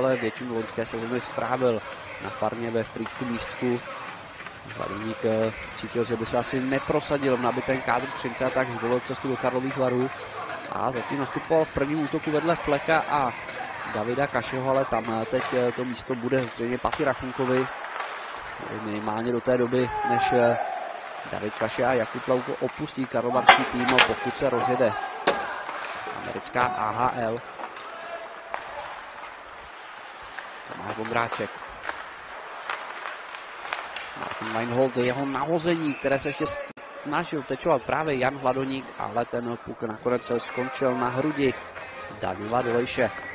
ale většinu loňské sezóny strávil na farmě ve Frýdku místku. Hlavník eh, cítil, že by se asi neprosadil v nabitém kádru Třince a tak zvolil cestu do Karlových varů. A zatím nastupoval v prvním útoku vedle Fleka a Davida Kašeho, ale tam eh, teď eh, to místo bude zřejmě Paty Rachunkovi. Minimálně do té doby, než David Kaše a Jakub Lauko opustí karlovarský tým, pokud se rozjede americká AHL. Tomáš Vondráček. Martin Weinhold, jeho nahození, které se ještě snažil tečovat právě Jan Hladoník, ale ten puk nakonec skončil na hrudi Danila Dolejše.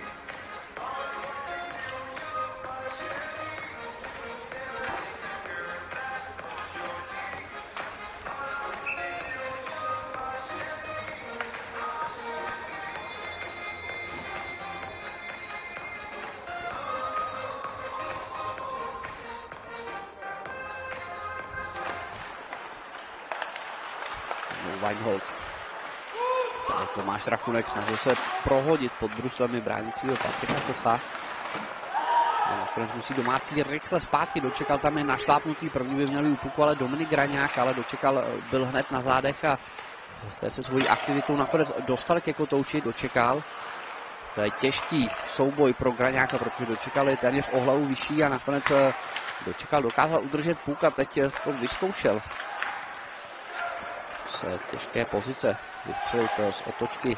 Rakunek snažil se prohodit pod bruslemi bránícího Patrika Kocha. A nakonec musí domácí rychle zpátky, dočekal tam je našlápnutý, první by měli úpuku, ale Dominik Graňák, ale dočekal, byl hned na zádech a hosté se svojí aktivitou nakonec dostal ke kotouči, dočekal. To je těžký souboj pro Graňáka, protože dočekali téměř o hlavu vyšší a nakonec eh, dočekal, dokázal udržet puk a teď to vyzkoušel z těžké pozice vystřelit z otočky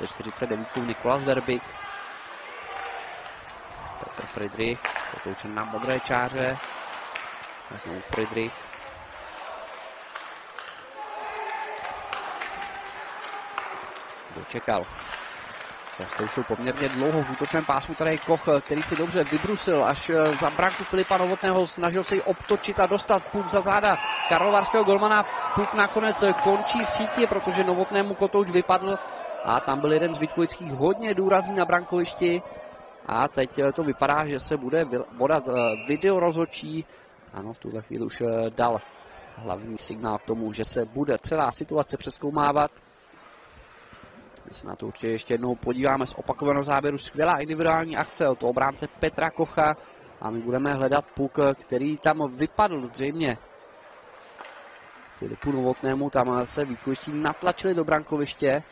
ze 49 Nikolas Verbik. Petr Friedrich, potoučen na modré čáře. Znovu Friedrich. Dočekal. jsou poměrně dlouho v útočném pásmu. Tady je Koch, který si dobře vybrusil až za branku Filipa Novotného. Snažil se ji obtočit a dostat půl za záda Karlovarského golmana puk nakonec končí v síti, protože Novotnému kotouč vypadl a tam byl jeden z Vítkovických hodně důrazný na brankovišti. A teď to vypadá, že se bude vodat eh, video rozhodčí. Ano, v tuhle chvíli už eh, dal hlavní signál k tomu, že se bude celá situace přeskoumávat. My se na to určitě ještě jednou podíváme z opakovaného záběru. Skvělá individuální akce od obránce Petra Kocha a my budeme hledat puk, který tam vypadl zřejmě Filipu Novotnému, tam se výkoviští natlačili do brankoviště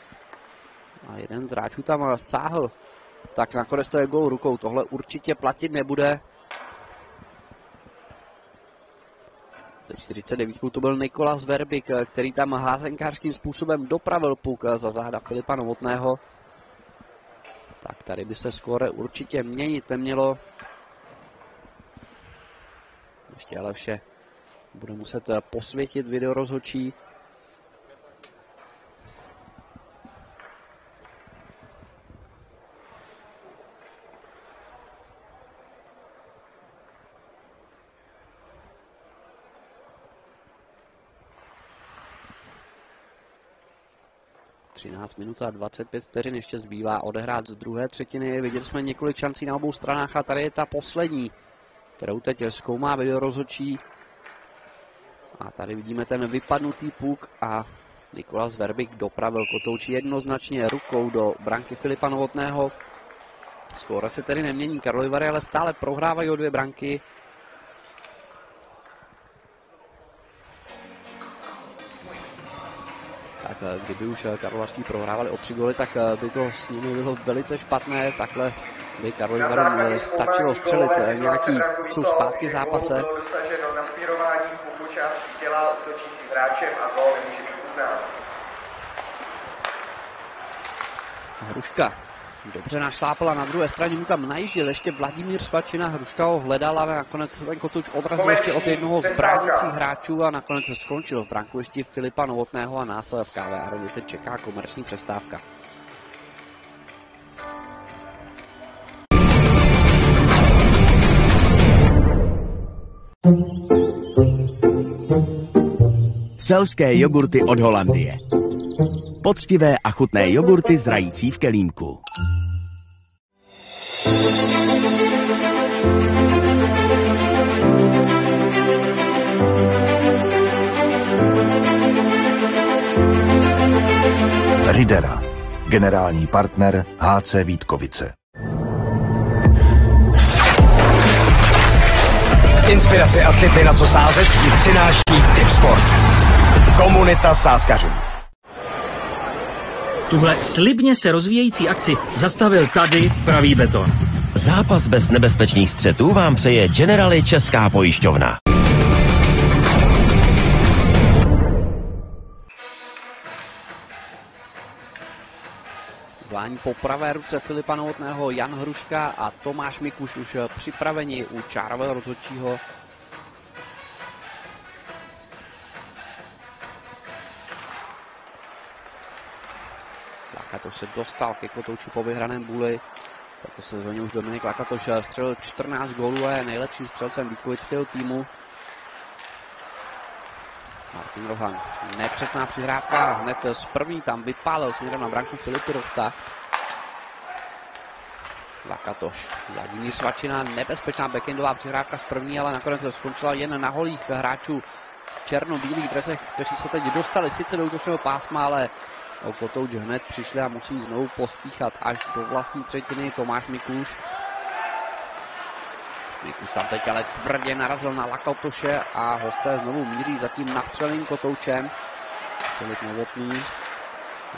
a jeden z hráčů tam sáhl, tak nakonec to je gol rukou. Tohle určitě platit nebude. Ze 49 to byl Nikolas Verbik, který tam házenkářským způsobem dopravil puk za záda Filipa Novotného. Tak tady by se skóre určitě měnit nemělo. Ještě ale vše bude muset posvětit videorozhočí. rozhočí. 13 minut a 25 vteřin ještě zbývá odehrát z druhé třetiny. Viděli jsme několik šancí na obou stranách a tady je ta poslední, kterou teď zkoumá videorozhodčí. A tady vidíme ten vypadnutý puk a Nikolas Verbik dopravil kotouči jednoznačně rukou do branky Filipa Novotného. Skoro se tedy nemění, Karlovy ale stále prohrávají o dvě branky. Kdyby už eh, Karlovarský prohrávali o tři goly, tak eh, by to s nimi bylo velice špatné. Takhle by Karlovy Vary stačilo střelit nějaký jsou zpátky zápase. Hruška dobře našlápala na druhé straně, tam najížděl ještě Vladimír Svačina, Hruška ho hledala, ale nakonec se ten kotouč odrazil ještě od jednoho z bránících hráčů a nakonec se skončil v branku ještě Filipa Novotného a následně v KV Areně teď čeká komerční přestávka. Selské jogurty od Holandie. Poctivé a chutné jogurty zrající v kelímku. Ridera, generální partner HC Vítkovice. Inspirace a typy na co sázet přináší Tipsport. Komunita sázkařů. Tuhle slibně se rozvíjející akci zastavil tady pravý beton. Zápas bez nebezpečných střetů vám přeje Generali Česká pojišťovna. Zvání po pravé ruce Filipa Novotného Jan Hruška a Tomáš Mikuš už připraveni u čárového rozhodčího. Lakatoš se dostal ke kotouči po vyhraném bůli. Za to sezóně už Dominik Lakatoš střelil 14 gólů a je nejlepším střelcem Vítkovického týmu. Martin Rohan. Nepřesná přihrávka hned z první tam vypálil směrem na branku Filipy Rochta. Lakatoš. Vladimír Svačina, nebezpečná backendová přihrávka z první, ale nakonec skončila jen na holých hráčů v černobílých dresech, kteří se teď dostali sice do útočného pásma, ale Kotouč hned přišli a musí znovu pospíchat až do vlastní třetiny Tomáš Mikuš. Mikuš tam teď ale tvrdě narazil na Lakatoše a hosté znovu míří za tím nastřelným Kotoučem. Filip Novotný.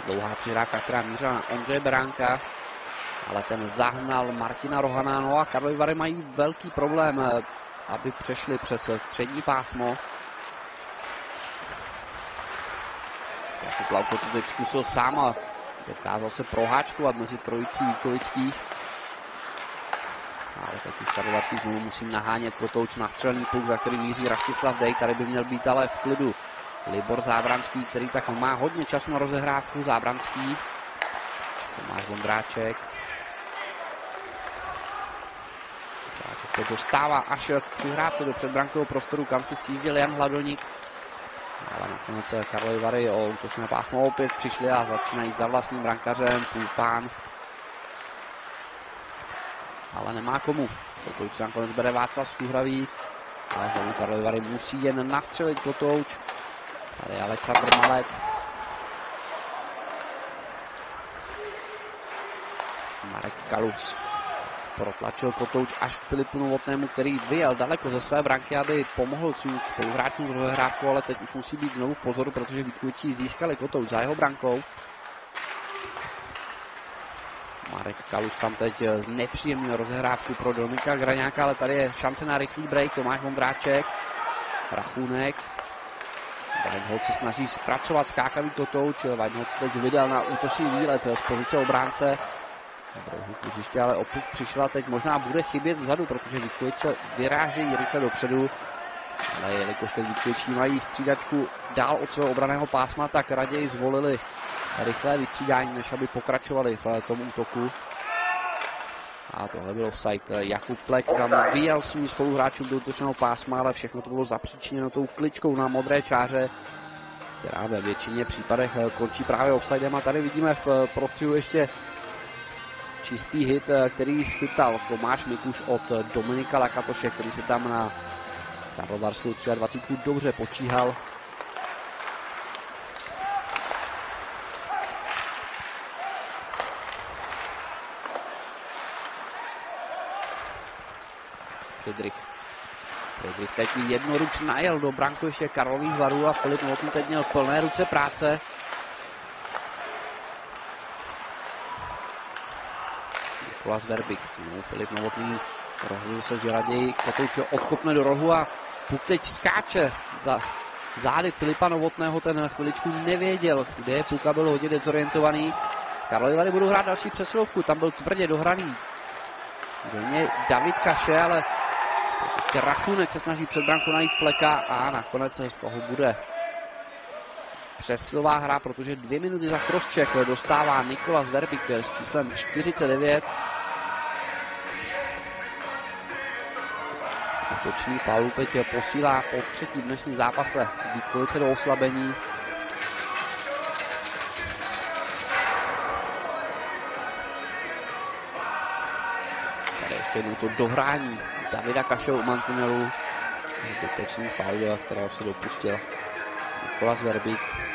Dlouhá přihrávka, která mířila na Ondřeje Beránka ale ten zahnal Martina Rohanáno a Karlovy Vary mají velký problém, aby přešli přes střední pásmo. Jakub Plavko to teď zkusil sám a dokázal se proháčkovat mezi trojicí Víkovických. Ale teď už Karlovarský znovu musí nahánět Kotouč na střelný puk, za který míří Rastislav Dej. Tady by měl být ale v klidu Libor Zábranský, který tak má hodně času na rozehrávku. Zábranský, Tomáš Vondráček, se dostává až k přihrávce do předbrankového prostoru, kam se sjížděl Jan Hladoník. Ale nakonec Karlovy Vary o útočné pásmo opět přišli a začínají za vlastním brankařem Pulpán. Ale nemá komu. Kotouč nakonec bere Václav Skuhravý. Ale znovu Karlovy Vary musí jen nastřelit Kotouč. Tady Aleksandr Malet. Marek Kalus protlačil Kotouč až k Filipu Novotnému, který vyjel daleko ze své branky, aby pomohl svým spoluhráčům s rozehrávkou, ale teď už musí být znovu v pozoru, protože Vítkovičí získali Kotouč za jeho brankou. Marek Kalus tam teď nepříjemný rozehrávku pro Dominika Graňáka, ale tady je šance na rychlý break. Tomáš Vondráček, Rachunek. Weinhold se snaží zpracovat skákavý Kotouč. Weinhold se teď vydal na útočný výlet z pozice obránce. Kluziště, ale opuk přišla teď možná bude chybět vzadu, protože Vítkovice vyrážejí rychle dopředu. Ale jelikož teď Vítkovičí mají střídačku dál od svého obraného pásma, tak raději zvolili rychlé vystřídání, než aby pokračovali v tom útoku. A tohle byl offside. Jakub Flek tam vyjel svým spoluhráčům do útočného pásma, ale všechno to bylo zapříčiněno tou kličkou na modré čáře, která ve většině případech končí právě offsidem. A tady vidíme v prostředu ještě čistý hit, eh, který schytal Tomáš Mikuš od Dominika Lakatoše, který se tam na Karlovarskou 23 dobře počíhal. Friedrich. Friedrich teď jednoruč najel do brankoviště Karlových varů a Filip Novotný teď měl plné ruce práce. Nikolas Verbik. No, Filip Novotný rozhodl se, že raději Kotouče odkopne do rohu a Puk teď skáče za zády Filipa Novotného, ten chviličku nevěděl, kde je Puka byl hodně dezorientovaný. Karlovy Vary budou hrát další přesilovku, tam byl tvrdě dohraný. Denně David Kaše, ale ještě Rachunek se snaží před brankou najít Fleka a nakonec se z toho bude přesilová hra, protože dvě minuty za crosscheck dostává Nikolas Verbik s číslem 49. Útočný Pavel teď posílá po třetí dnešní zápase Vítkovice do oslabení. Tady ještě jednou to dohrání Davida Kaše u mantinelu. Zbytečný faul, kterého se dopustil Nikolas Verbík.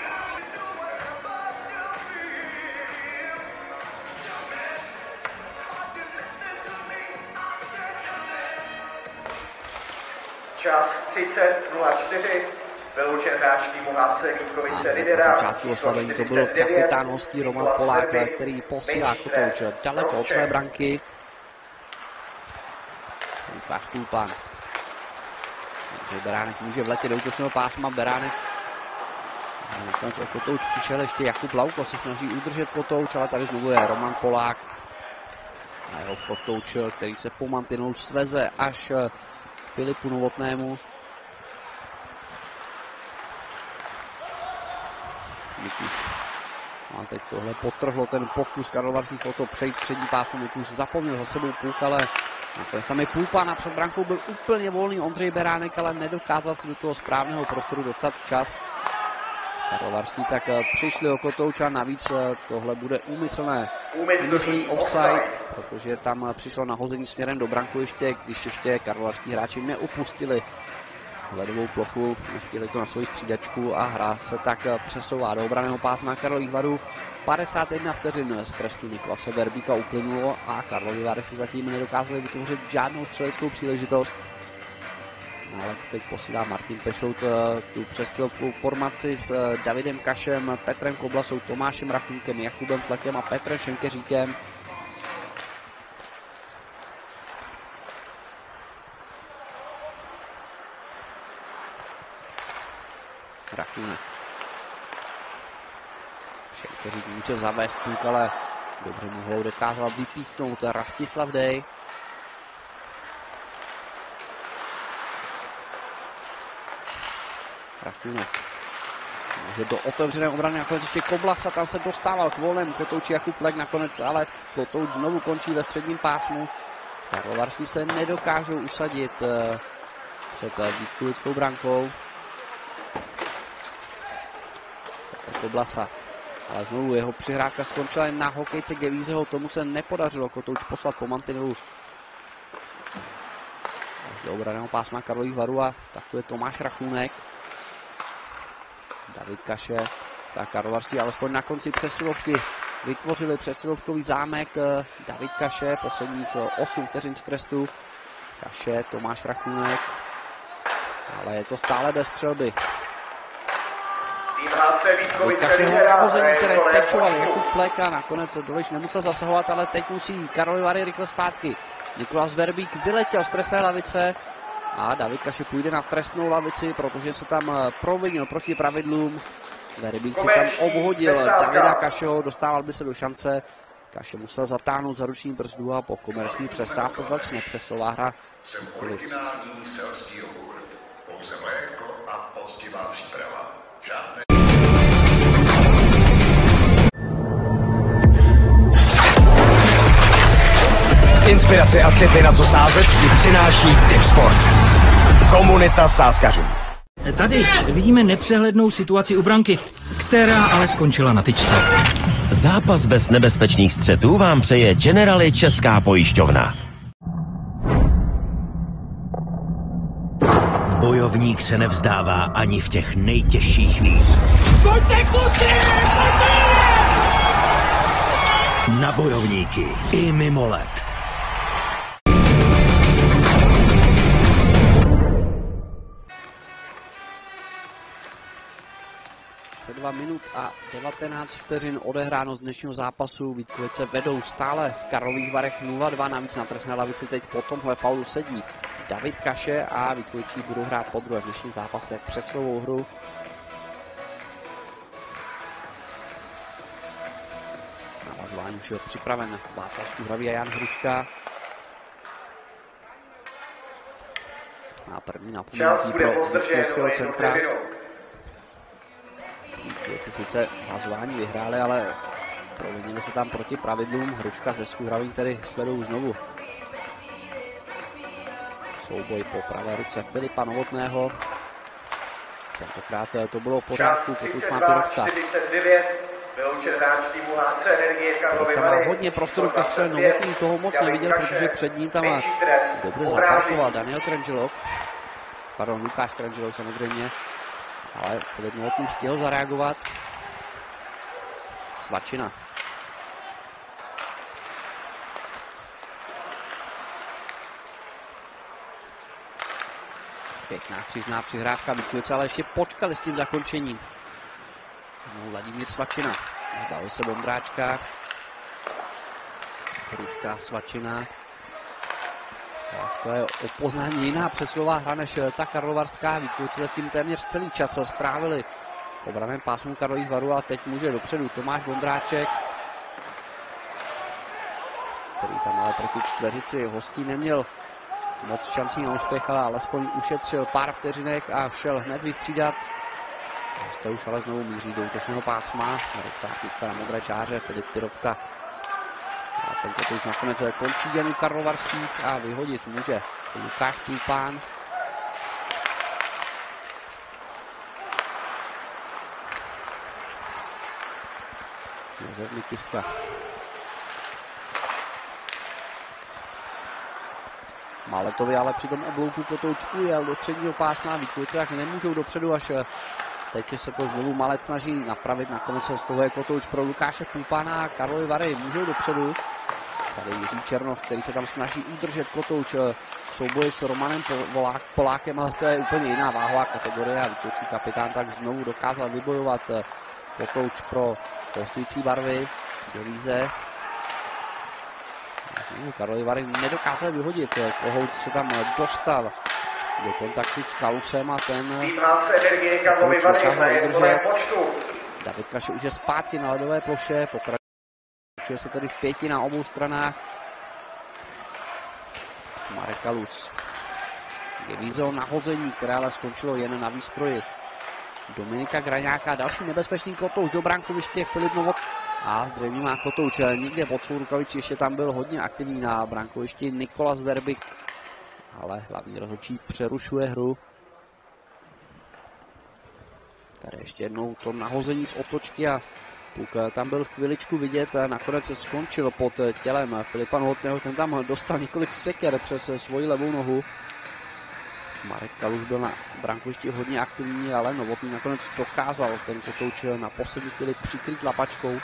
Čas 30.04. Vyloučen hráč týmu HC Vítkovice Na Ridera. začátku oslavení to byl 49, kapitán hostí Roman Polák, který posílá kotouč daleko od své branky. Lukáš Tulpan. Dobře, Beránek může vletět do útočného pásma, Beránek nakonec o kotouč přišel ještě Jakub Lauko, se snaží udržet kotouč, ale tady znovu je Roman Polák. A jeho kotouč, který se po mantinelu sveze až eh, Filipu Novotnému. Mikuš. A teď tohle potrhlo ten pokus Karlovarských o to přejít střední pásmu. Mikuš zapomněl za sebou půlk, ale nakonec tam je půlpa na před brankou byl úplně volný Ondřej Beránek, ale nedokázal se do toho správného prostoru dostat včas. Karlovarští tak eh, přišli o kotouča, navíc eh, tohle bude úmyslné, úmyslný offside, protože tam eh, přišlo nahození směrem do branku ještě, když ještě karlovarští hráči neopustili ledovou plochu, nestihli to na svoji střídačku a hra se tak přesouvá do obraného pásma Karlových varů. 51 vteřin z trestu Niklase Berbíka uplynulo a Karlovy Vary si zatím nedokázali vytvořit žádnou střeleckou příležitost. Ale teď posílá Martin Pešout eh, tu přesilovkou formaci s eh, Davidem Kašem, Petrem Koblasou, Tomášem Rachunkem, Jakubem Flekem a Petrem Šenkeříkem. Rachunek. Šenkeřík může zavést půlk, ale dobře mu ho dokázal vypíchnout Rastislav Dej. Rachunek. Může do otevřené obrany nakonec ještě Koblasa, tam se dostával k volnému kotouči Jakub Flek nakonec, ale kotouč znovu končí ve středním pásmu. Karlovarští se nedokážou usadit eh, před eh, Vítkovickou brankou. Petr Koblasa. Ale znovu jeho přihrávka skončila na hokejce Gevízeho, tomu se nepodařilo kotouč poslat po mantinelu. Až do obraného pásma Karlových varů a takto je Tomáš Rachunek. David Kaše, tak Karlovarský alespoň na konci přesilovky vytvořili přesilovkový zámek. eh, David Kaše, posledních eh, 8 vteřin z trestu. Kaše, Tomáš Rachunek. Ale je to stále bez střelby. Vítkovice Kašeho Ridera. nahození, které v tečoval. Jakub Flek a nakonec Doliš nemusel zasahovat, ale teď musí Karol Vary rychle zpátky. Nikolas Verbík vyletěl z trestné lavice a David Kaše půjde na trestnou lavici, protože se tam eh, provinil proti pravidlům. Verbík si tam obhodil. Davida Kašeho, dostával by se do šance. Kaše musel zatáhnout za ruční brzdu a po komerční přestávce začne přesová hra. Jsem originální selský jogurt. Pouze mléko a poctivá příprava. Žádné Inspirace a tipy na co sázet ti přináší Tip Sport. Komunita sázkařů. Tady vidíme nepřehlednou situaci u branky, která ale skončila na tyčce. Zápas bez nebezpečných střetů vám přeje Generali Česká pojišťovna. Bojovník se nevzdává ani v těch nejtěžších chvílích. Na bojovníky i mimo let. Se 2 minut a 19 vteřin odehráno z dnešního zápasu. Vítkovice vedou stále v Karlových Varech 0-2, navíc na trestné lavici teď po tomhle faulu sedí David Kaše a Vítkovičí budou hrát po druhé v dnešním zápase přeslovou hru. Navazování už je připraven Václav Štuhravý a Jan Hruška. A první bude pro Vítkovického centra. vteřinu. Věci sice hlasování vyhráli, ale provinili se tam proti pravidlům. Hruška ze Skuhraví tedy svedou znovu souboj po pravé ruce Filipa Novotného. Tentokrát eh, to bylo v pořádku, pokud má. 32.49. Vyloučen hráč týmu HC Energie Karlovy Tam má hodně prostoru ke 25. Novotný toho moc neviděl, protože před ním tam má dobře zaparkoval Daniel Krangelov. Pardon, Lukáš Krangelov samozřejmě. Ale Filip Novotný stihl zareagovat. Svačina. Pěkná křižná přihrávka Vítkovice, ale ještě počkali s tím zakončením. No, Vladimír Svačina. Bavil se Vondráčka. Hruška Svačina. Tak to je o poznání jiná přeslová hra než ta Karlovarská. Vítkovice zatím téměř celý čas strávili v obraném pásmu Karlových varů a teď může dopředu Tomáš Vondráček, který tam ale proti čtveřici hostí neměl moc šancí na úspěch, ale alespoň ušetřil pár vteřinek a šel hned vystřídat. To už ale znovu míří do útočného pásma. Rota teďka na modré čáře, Filip Pirovta. A tento to už nakonec končí jen u Karlovarských a vyhodit může Lukáš Pulpán. Josef Mikista. Maletovi ale při tom oblouku kotoučku jel do středního pásma, Vítkovice tak nemůžou dopředu, až eh, teď se to znovu Malec snaží napravit, nakonec se z toho je kotouč pro Lukáše Půpana a Karlovy Vary můžou dopředu. Tady Jiří Černoch, který se tam snaží udržet kotouč v souboji s Romanem Polák, Polákem, ale to je úplně jiná váhová kategorie a Vítkovský kapitán tak znovu dokázal vybojovat eh, kotouč pro hostující barvy. Dělíze Karlovy Vary nedokázal vyhodit. Kohout se tam dostal do kontaktu s Kalusem a ten Tým HC Energie Karlovy Vary počtu. David Kaše už je zpátky na ledové ploše, pokračuje se tedy v pěti na obou stranách. Marek Kalus. Výzou nahození, které ale skončilo jen na výstroji. Dominika Graňáka, další nebezpečný kotouč do brankoviště Filip Novot. A zřejmě má kotouč někde pod svou rukavici, ještě tam byl hodně aktivní na brankovišti Nikolas Verbik. Ale hlavní rozhodčí přerušuje hru. Tady ještě jednou to nahození z otočky a Puk tam byl chviličku vidět, a nakonec se skončil pod tělem Filipa Novotného, ten tam dostal několik seker přes svoji levou nohu. Marek Kalus byl na brankovišti hodně aktivní, ale Novotný nakonec dokázal ten kotouč na poslední chvíli přikryt lapačkou.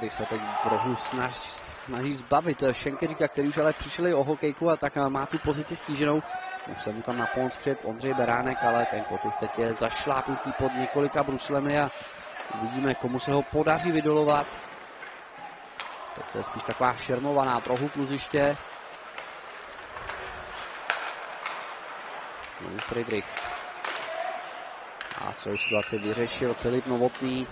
Friedrich se teď v rohu snaží, snaží zbavit Šenkeříka, který už ale přišli o hokejku a tak má tu pozici stíženou. Musel mu tam na pomoc přijet Ondřej Beránek, ale ten kot už teď je zašlápnutý pod několika bruslemi a uvidíme, komu se ho podaří vydolovat. Tak to je spíš taková šermovaná v rohu kluziště. Friedrich. A celou situaci vyřešil Filip Novotný.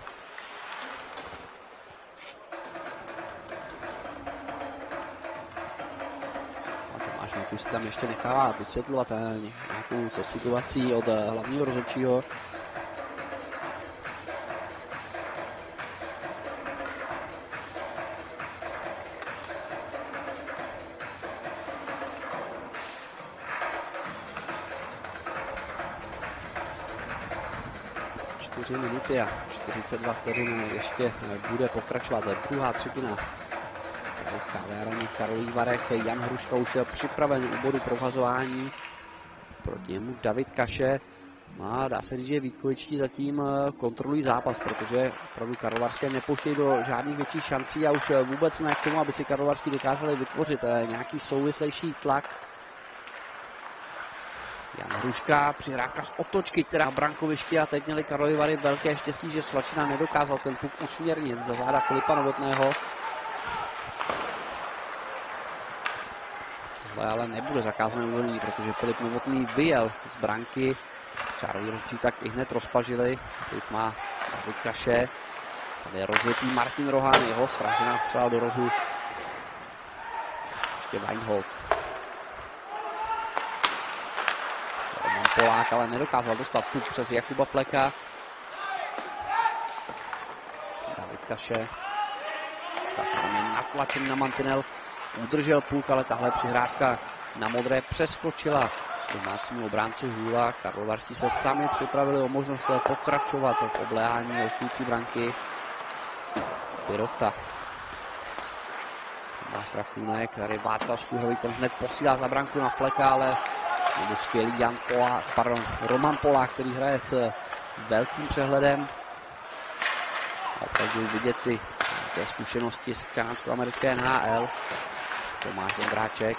Si tam ještě nechává vysvětlovat nějakou ze situací od hlavního rozhodčího. minuty a 42 vteřin ještě bude pokračovat druhá třetina Kavérní Karolí Varech, Jan Hruška už je připraven u bodu prohazování. Proti němu David Kaše. A dá se říct, že Vítkovičtí zatím kontrolují zápas, protože opravdu Karlovarské nepouštějí do žádných větších šancí a už vůbec ne k tomu, aby si Karlovarští dokázali vytvořit nějaký souvislejší tlak. Jan Hruška, přihrávka z otočky, která brankovišti a teď měli Karlovy Vary velké štěstí, že Svačina nedokázal ten puk usměrnit za záda Filipa Novotného. Tohle ale nebude zakázané uvolnění, protože Filip Novotný vyjel z branky. Čároví rozhodčí tak i hned rozpažili. To už má David Kaše. Tady je rozjetý Martin Rohan, jeho sražená střela do rohu. Ještě Weinhold. Roman Polák ale nedokázal dostat puk přes Jakuba Fleka. David Kaše. Kaše tam je natlačený na mantinel udržel půlk, ale tahle přihrávka na modré přeskočila domácímu obránci Hůla. Karlovarští se sami připravili o možnost pokračovat v obléhání hostující branky. Pirovta. Tomáš Strachunek, tady Václav Škuhrový, ten hned posílá za branku na Fleka, ale nebo skvělý Jan Polák, pardon, Roman Polák, který hraje s velkým přehledem. A opravdu vidět ty zkušenosti z kanadsko-americké NHL. Tomáš Ondráček.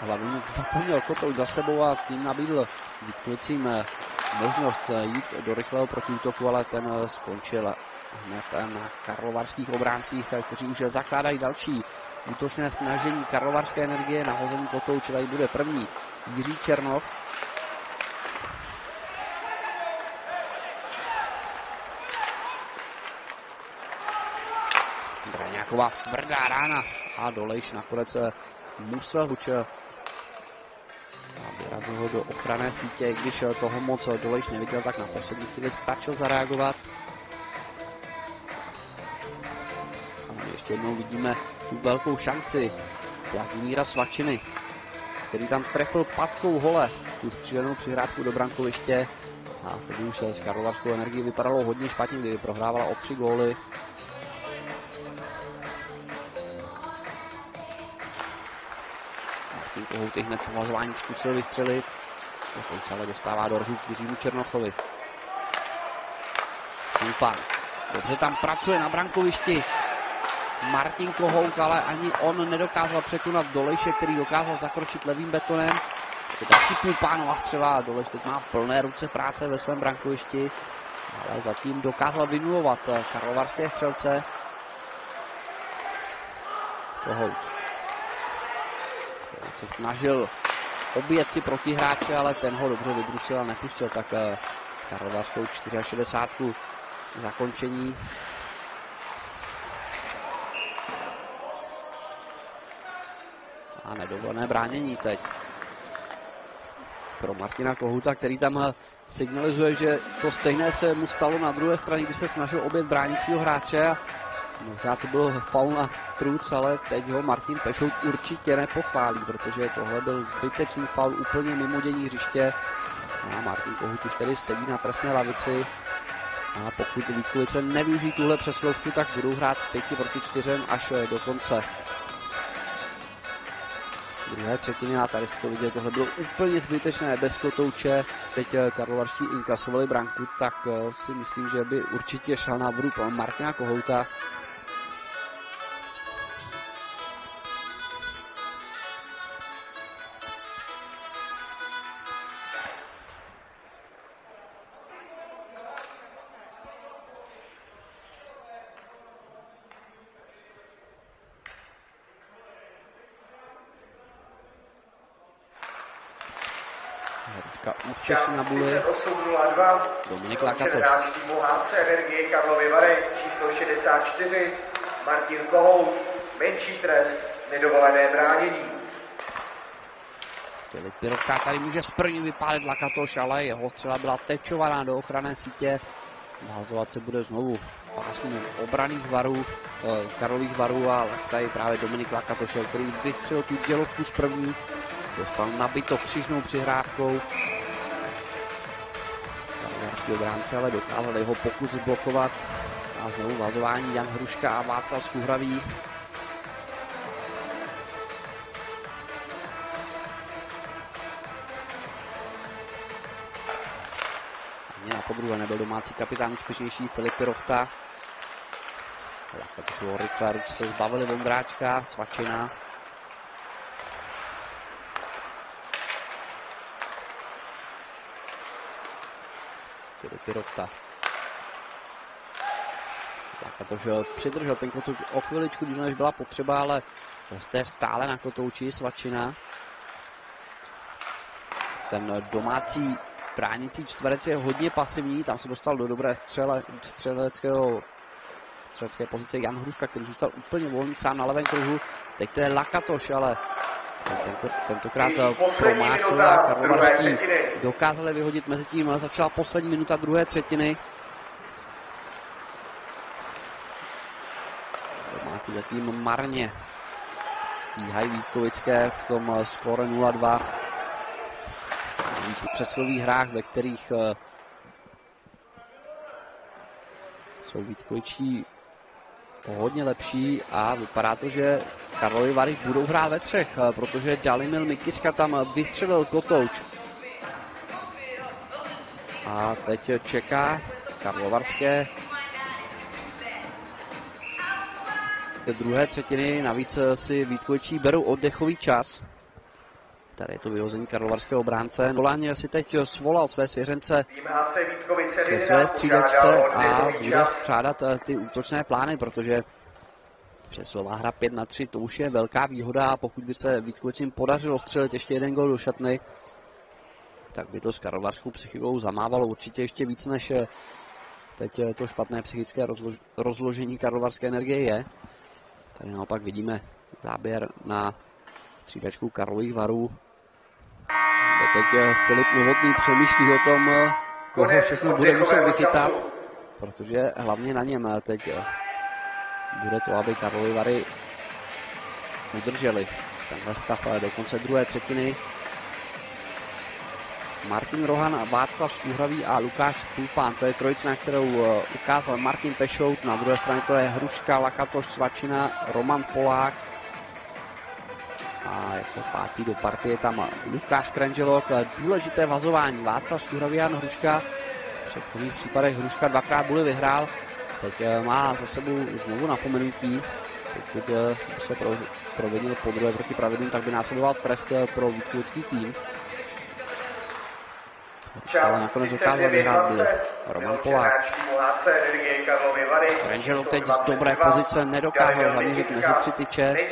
Hlavník zapomněl kotout za sebou a tím nabídl Vítkovicím eh, možnost eh, jít do rychlého protiútoku, ale ten eh, skončil hned na karlovarských obráncích, kteří už zakládají další útočné snažení karlovarské energie na hození kotouč, tady bude první Jiří Černov. Draňáková tvrdá rána a Dolejš nakonec musel zvučil vyrazil ho do ochranné sítě, když toho moc Dolejš neviděl, tak na poslední chvíli stačil zareagovat. A ještě jednou vidíme tu velkou šanci Vladimíra Svačiny, který tam trefil patkou hole tu střílenou přihrávku do brankoviště. A to by už s Karlovarskou energií vypadalo hodně špatně, kdy prohrávala o tři góly. Martin Kohouty hned po vazování zkusil vystřelit. To ale dostává do rohu k Jiřímu Černochovi. Kulpan. Dobře tam pracuje na brankovišti. Martin Kohout, ale ani on nedokázal překonat Dolejše, který dokázal zakročit levým betonem. Je další Pulpánová střela. Dolejš teď má plné ruce práce ve svém brankovišti, ale zatím dokázal vynulovat karlovarské střelce. Kohout. Kohout se snažil obět si protihráče, ale ten ho dobře vybrusil a nepustil tak Karlovarskou 64. zakončení. A nedovolené bránění teď pro Martina Kohuta, který tam signalizuje, že to stejné se mu stalo na druhé straně, kdy se snažil obět bránícího hráče a možná to byl faul na Truc, ale teď ho Martin Pešout určitě nepochválí, protože tohle byl zbytečný faul úplně mimo dění hřiště. A Martin Kohut už tedy sedí na trestné lavici. A pokud Vítkovice nevyužijí tuhle přeslovku, tak budou hrát 5 proti 4 až do konce druhé třetiny a tady si to vidět, tohle bylo úplně zbytečné bez kotouče. Teď Karlovarští inkasovali branku, tak si myslím, že by určitě šel na vrub Martina Kohouta. HC Energie Karlovy Vary, číslo 64, Martin Kohout, menší trest, nedovolené bránění. Filip Pirovka tady může z první vypálit Lakatoš, ale jeho střela byla tečovaná do ochranné sítě. Nahazovat se bude znovu pásmu obraných varů, eh, Karlových varů a tady právě Dominik Lakatoš, který vystřelil tu dělovku z první. Dostal nabito křižnou přihrávkou. Karlovarský obránce ale dokázal jeho pokus zblokovat. A znovu vazování Jan Hruška a Václav Skuhravý. Ani na podruhé nebyl domácí kapitán úspěšnější Filip Rochta. Lakatošovo rychlé ruce se zbavili Vondráčka, Svačina. Filip Rochta. Lakatoš přidržel ten kotouč o chviličku než byla potřeba, ale hosté stále na kotouči Svačina. Ten domácí bránící čtverec je hodně pasivní, tam se dostal do dobré střele, střeleckého střelecké pozice Jan Hruška, který zůstal úplně volný sám na levém kruhu. Teď to je Lakatoš, ale ten, tentokrát promáchl a Karlovarští dokázali vyhodit mezi tím. Začala poslední minuta druhé třetiny. Domácí zatím marně stíhají Vítkovické v tom skóre 0-2. Navíc v přesilových hrách, ve kterých eh, jsou Vítkovičí hodně lepší a vypadá to, že Karlovy Vary budou hrát ve třech, eh, protože Dalimil Mikiska tam vystřelil kotouč. A teď čeká Karlovarské do druhé třetiny, navíc si Vítkovičí berou oddechový čas. Tady je to vyhození karlovarského obránce. Noláň si teď svolal své svěřence ke své střídačce a bude střádat eh, ty útočné plány, protože přesilová hra 5 na 3, to už je velká výhoda a pokud by se Vítkovicím podařilo střelit ještě jeden gol do šatny, tak by to s karlovarskou psychikou zamávalo určitě ještě víc, než eh, teď eh, to špatné psychické rozlož, rozložení karlovarské energie je. Tady naopak vidíme záběr na střídačku Karlových varů. Kde teď eh, Filip Novotný přemýšlí o tom, koho všechno bude muset vychytat, protože hlavně na něm teď bude to, aby Karlovy Vary udrželi tenhle stav do konce druhé třetiny. Martin Rohan, Václav Stůhravý a Lukáš Tulpán. To je trojice, na kterou eh, ukázal Martin Pešout. Na druhé straně to je Hruška, Lakatoš, Svačina, Roman Polák. A jak se pátí do partie tam Lukáš Kranželok. Důležité vazování. Václav Stůhravý, Jan Hruška. V předchozích případech Hruška dvakrát buly vyhrál. Teď eh, má za sebou znovu napomenutí. Pokud eh, by se pro, provedil po druhé proti pravidlům, tak by následoval trest eh, pro Vítkovický tým. Ale nakonec dokázal vyhrát byl 39-20. Roman Polák. číslo teď z dobré 22. pozice nedokázal zaměřit mezi tři tyče. Hry,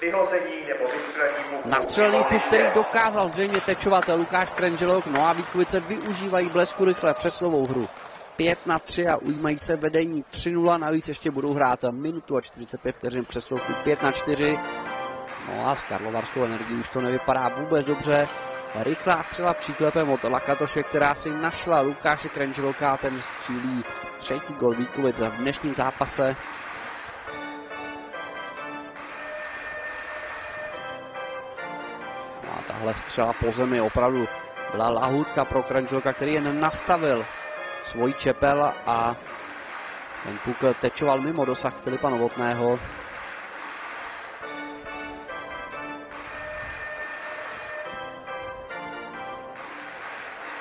vyhození nebo vystřelení puku. Na střelný mimo puk, který dokázal zřejmě tečovat Lukáš Krenželok, no a Vítkovice využívají blesku rychle přeslovou hru. 5 na 3 a ujímají se vedení 3-0, navíc ještě budou hrát minutu a 45 vteřin přeslovku 5 na 4. No a s Karlovarskou energií už to nevypadá vůbec dobře. Rychlá střela příklepem od Lakatoše, která si našla Lukáše Krenželoka, ten střílí třetí gol Vítkovic v dnešním zápase. No a tahle střela po zemi opravdu byla lahůdka pro Kranželka, který jen nastavil svoji čepel a ten puk tečoval mimo dosah Filipa Novotného.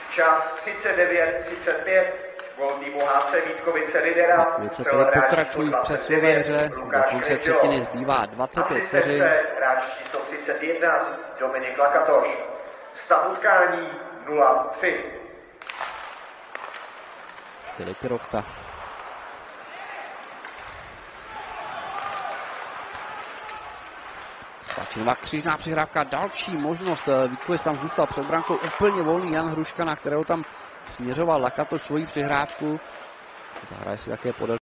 Čas 39-35. Gol týmu HC Vítkovice Ridera. Vítkovice tedy pokračují v 29, hře. Do konce třetiny zbývá 25 vteřin. Hráč číslo 31 Dominik Lakatoš. Stav utkání 0-3. Filip Rochta. Stačinová křížná přihrávka, další možnost. eh, Vítkovic tam zůstal před brankou úplně volný Jan Hruška, na kterého tam směřoval Lakatoš svoji přihrávku. Zahraje si také podél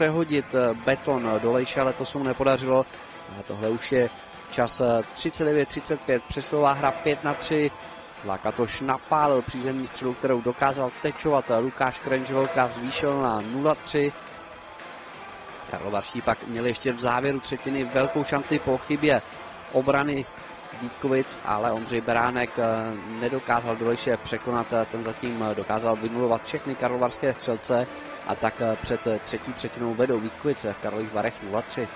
přehodit eh, beton dolejše, ale to se mu nepodařilo. A tohle už je čas 39-35, přesilová hra 5 na 3. Lakatoš napálil přízemní střelu, kterou dokázal tečovat Lukáš Krenželka, zvýšil na 0-3. Karlovarští pak měli ještě v závěru třetiny velkou šanci po chybě obrany Vítkovic, ale Ondřej Beránek eh, nedokázal dolejše překonat, eh, ten zatím eh, dokázal vynulovat všechny karlovarské střelce a tak před třetí třetinou vedou Vítkovice v Karlových Varech 0-3.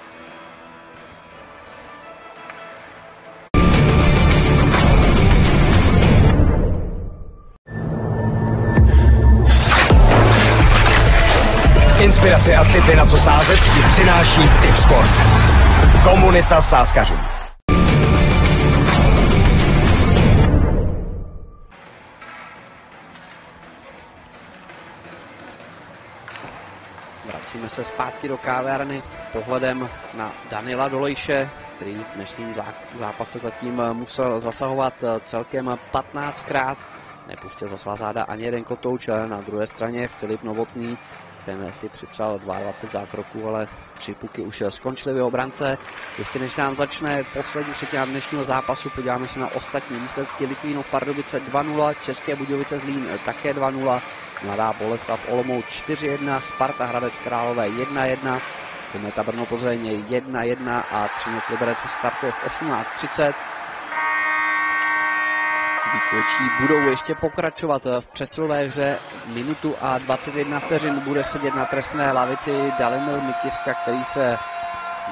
Inspirace a tipy na co sázet ti přináší Tip Sport. Komunita sáskařů. Vracíme se zpátky do kávárny pohledem na Danila Dolejše, který v dnešním zápase zatím musel zasahovat celkem 15krát. Nepustil za svá záda ani jeden kotouč, na druhé straně Filip Novotný ten si připsal 22 zákroků, ale tři puky už skončily v obrance. Ještě než nám začne poslední třetina dnešního zápasu, podíváme se na ostatní výsledky. Litvínov Pardubice 2-0, České Budějovice Zlín také 2-0, Mladá Boleslav Olomouc 4-1, Sparta Hradec Králové 1-1, Kometa Brno Plzeň 1-1 a Třinec Liberec startuje v 18.30. Vítkovičí budou ještě pokračovat v přesilové hře. Minutu a 21 vteřin bude sedět na trestné lavici Dalimil Mikiska, který se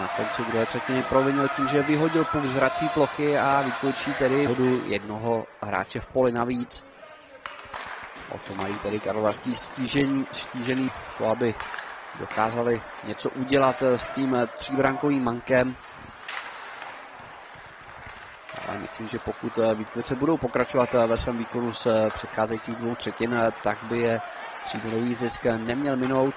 na konci druhé třetiny provinil tím, že vyhodil puk z hrací plochy a Vítkovičí tedy hodu jednoho hráče v poli navíc. O to mají tedy karlovarský stížený, stížený to, aby dokázali něco udělat s tím tříbrankovým mankem ale myslím, že pokud eh, Vítkovice budou pokračovat eh, ve svém výkonu z eh, předcházejících dvou třetin, tak by je tříbolový zisk neměl minout.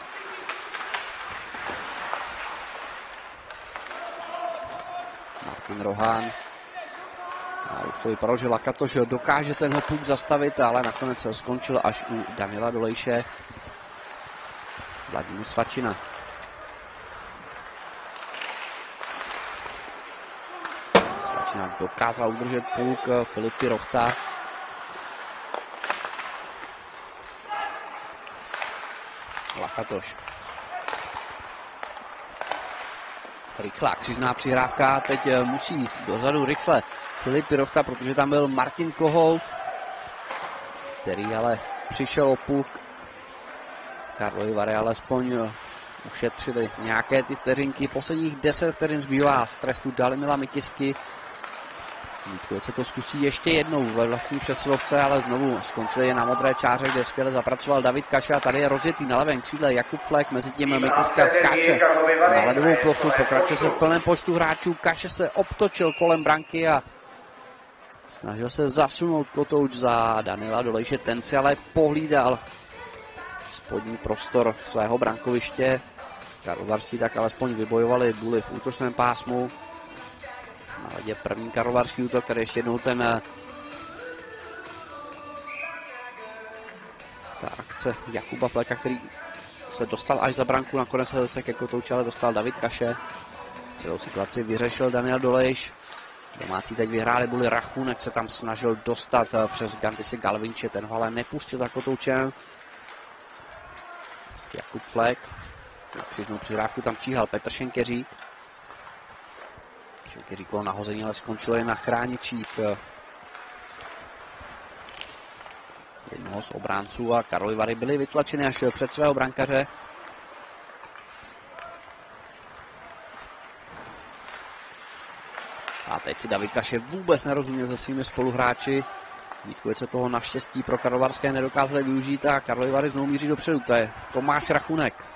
Martin Rohán. A už to vypadalo, že Lakatoš dokáže ten puk zastavit, ale nakonec skončil až u Daniela Dolejše. Vladimír Svačina. Třinak dokázal udržet půlk Filipy Rochta. Lakatoš. Rychlá křižná přihrávka, teď eh, musí dozadu rychle Filip Rochta, protože tam byl Martin Kohout, který ale přišel o půlk. Karlovy Vary alespoň eh, ušetřili nějaké ty vteřinky. Posledních 10 vteřin zbývá z trestu Dalimila Mikisky. Vítkovice to zkusí ještě jednou ve vlastní přesilovce, ale znovu skončili je na modré čáře, kde skvěle zapracoval David Kaše a tady je rozjetý na levém křídle Jakub Flek, mezi tím Mikiska skáče na ledovou plochu, pokračuje se v plném počtu hráčů, Kaše se obtočil kolem branky a snažil se zasunout kotouč za Danila Dolejše, ten si ale pohlídal spodní prostor svého brankoviště. Karlovarští tak alespoň vybojovali buly v útočném pásmu. Ledě první karlovarský útok, který ještě jednou ten eh, ta akce Jakuba Fleka, který se dostal až za branku, nakonec se zase ke kotouči, ale dostal David Kaše. Celou situaci vyřešil Daniel Dolejš. Domácí teď vyhráli Buli Rachunek, se tam snažil dostat eh, přes Gantisi Galvinče, ten ho ale nepustil za kotoučem. Jakub Flek, na křižnou přihrávku tam číhal Petr Šenkeřík. Šenkeříkovo nahození ale skončilo jen na chráničích eh, jednoho z obránců a Karlovy Vary byly vytlačeny až před svého brankaře. A teď si David Kaše vůbec nerozuměl se svými spoluhráči. Vítkovice toho naštěstí pro Karlovarské nedokázali využít a Karlovy Vary znovu míří dopředu. To je Tomáš Rachunek.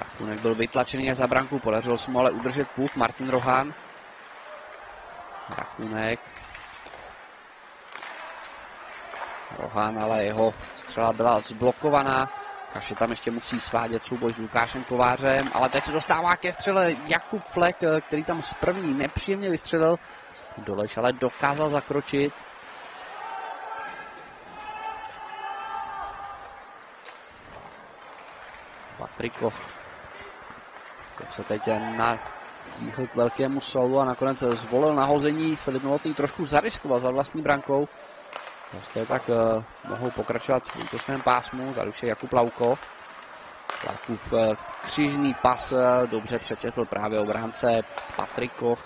Rachunek byl vytlačený za branku, podařilo se mu ale udržet puk. Martin Rohán. Rachunek. Rohán, ale jeho střela byla zblokovaná. Kaše tam ještě musí svádět souboj s Lukášem Kovářem, ale teď se dostává ke střele Jakub Flek, který tam z první nepříjemně vystřelil. Doleš ale dokázal zakročit. Patrik. Se teď na výhl k velkému solu a nakonec zvolil nahození. Filip Novotný trošku zariskoval za vlastní brankou. Hosté tak uh, mohou pokračovat v útočném pásmu. Tady už je Jakub Lauko. Laukův uh, křižný pas uh, dobře přečetl právě obránce Patrik Koch.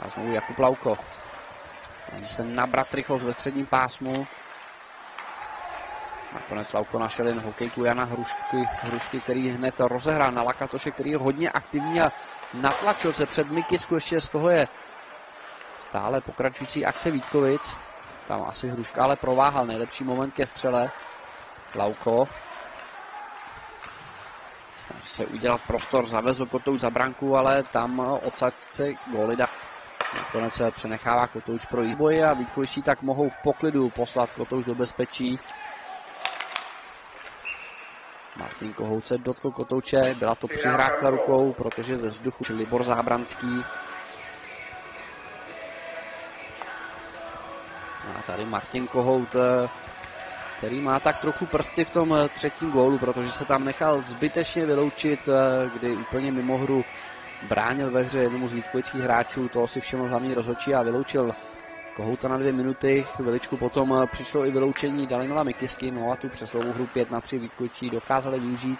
A znovu Jakub Lauko. Snaží se nabrat rychlost ve středním pásmu. Nakonec Lauko našel jen hokejku Jana Hrušky, Hrušky, který hned rozehrál na Lakatoše, který je hodně aktivní a natlačil se před Mikisku. Ještě z toho je stále pokračující akce Vítkovic. Tam asi Hruška ale prováhal nejlepší moment ke střele. Lauko. Snaží se udělat prostor, zavezl kotou za branku, ale tam góly dá. Nakonec se přenechává Kotouč pro boji a Vítkovičtí tak mohou v poklidu poslat Kotouč do bezpečí. Martin Kohout se dotkl Kotouče, byla to přihrávka rukou, protože ze vzduchu Libor Zábranský. A tady Martin Kohout, který má tak trochu prsty v tom třetím gólu, protože se tam nechal zbytečně vyloučit, kdy úplně mimo hru bránil ve hře jednomu z vítkovických hráčů, toho si všiml hlavní rozhodčí a vyloučil Kohouta na dvě minuty, chviličku potom přišlo i vyloučení Dalimila Mikisky, no a tu přeslovou hru 5 na 3 Vítkovičí dokázali využít.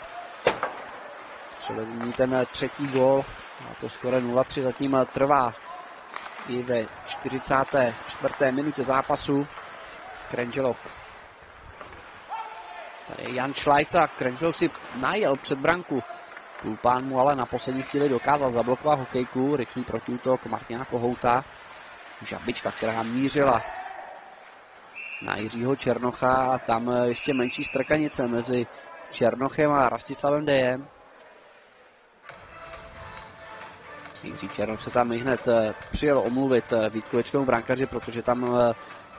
Převedení ten třetí gól, a to skoro 0-3 zatím trvá i ve 44. minutě zápasu. Krenželok. Tady Jan Šlajca, Krenželok si najel před branku. Pulpán mu ale na poslední chvíli dokázal zablokovat hokejku, rychlý protiútok Martina Kohouta. Žabička, která mířila na Jiřího Černocha a tam ještě menší strkanice mezi Černochem a Rastislavem Dejem. Jiří Černoch se tam i hned přijel omluvit Vítkovečkému brankaři, protože tam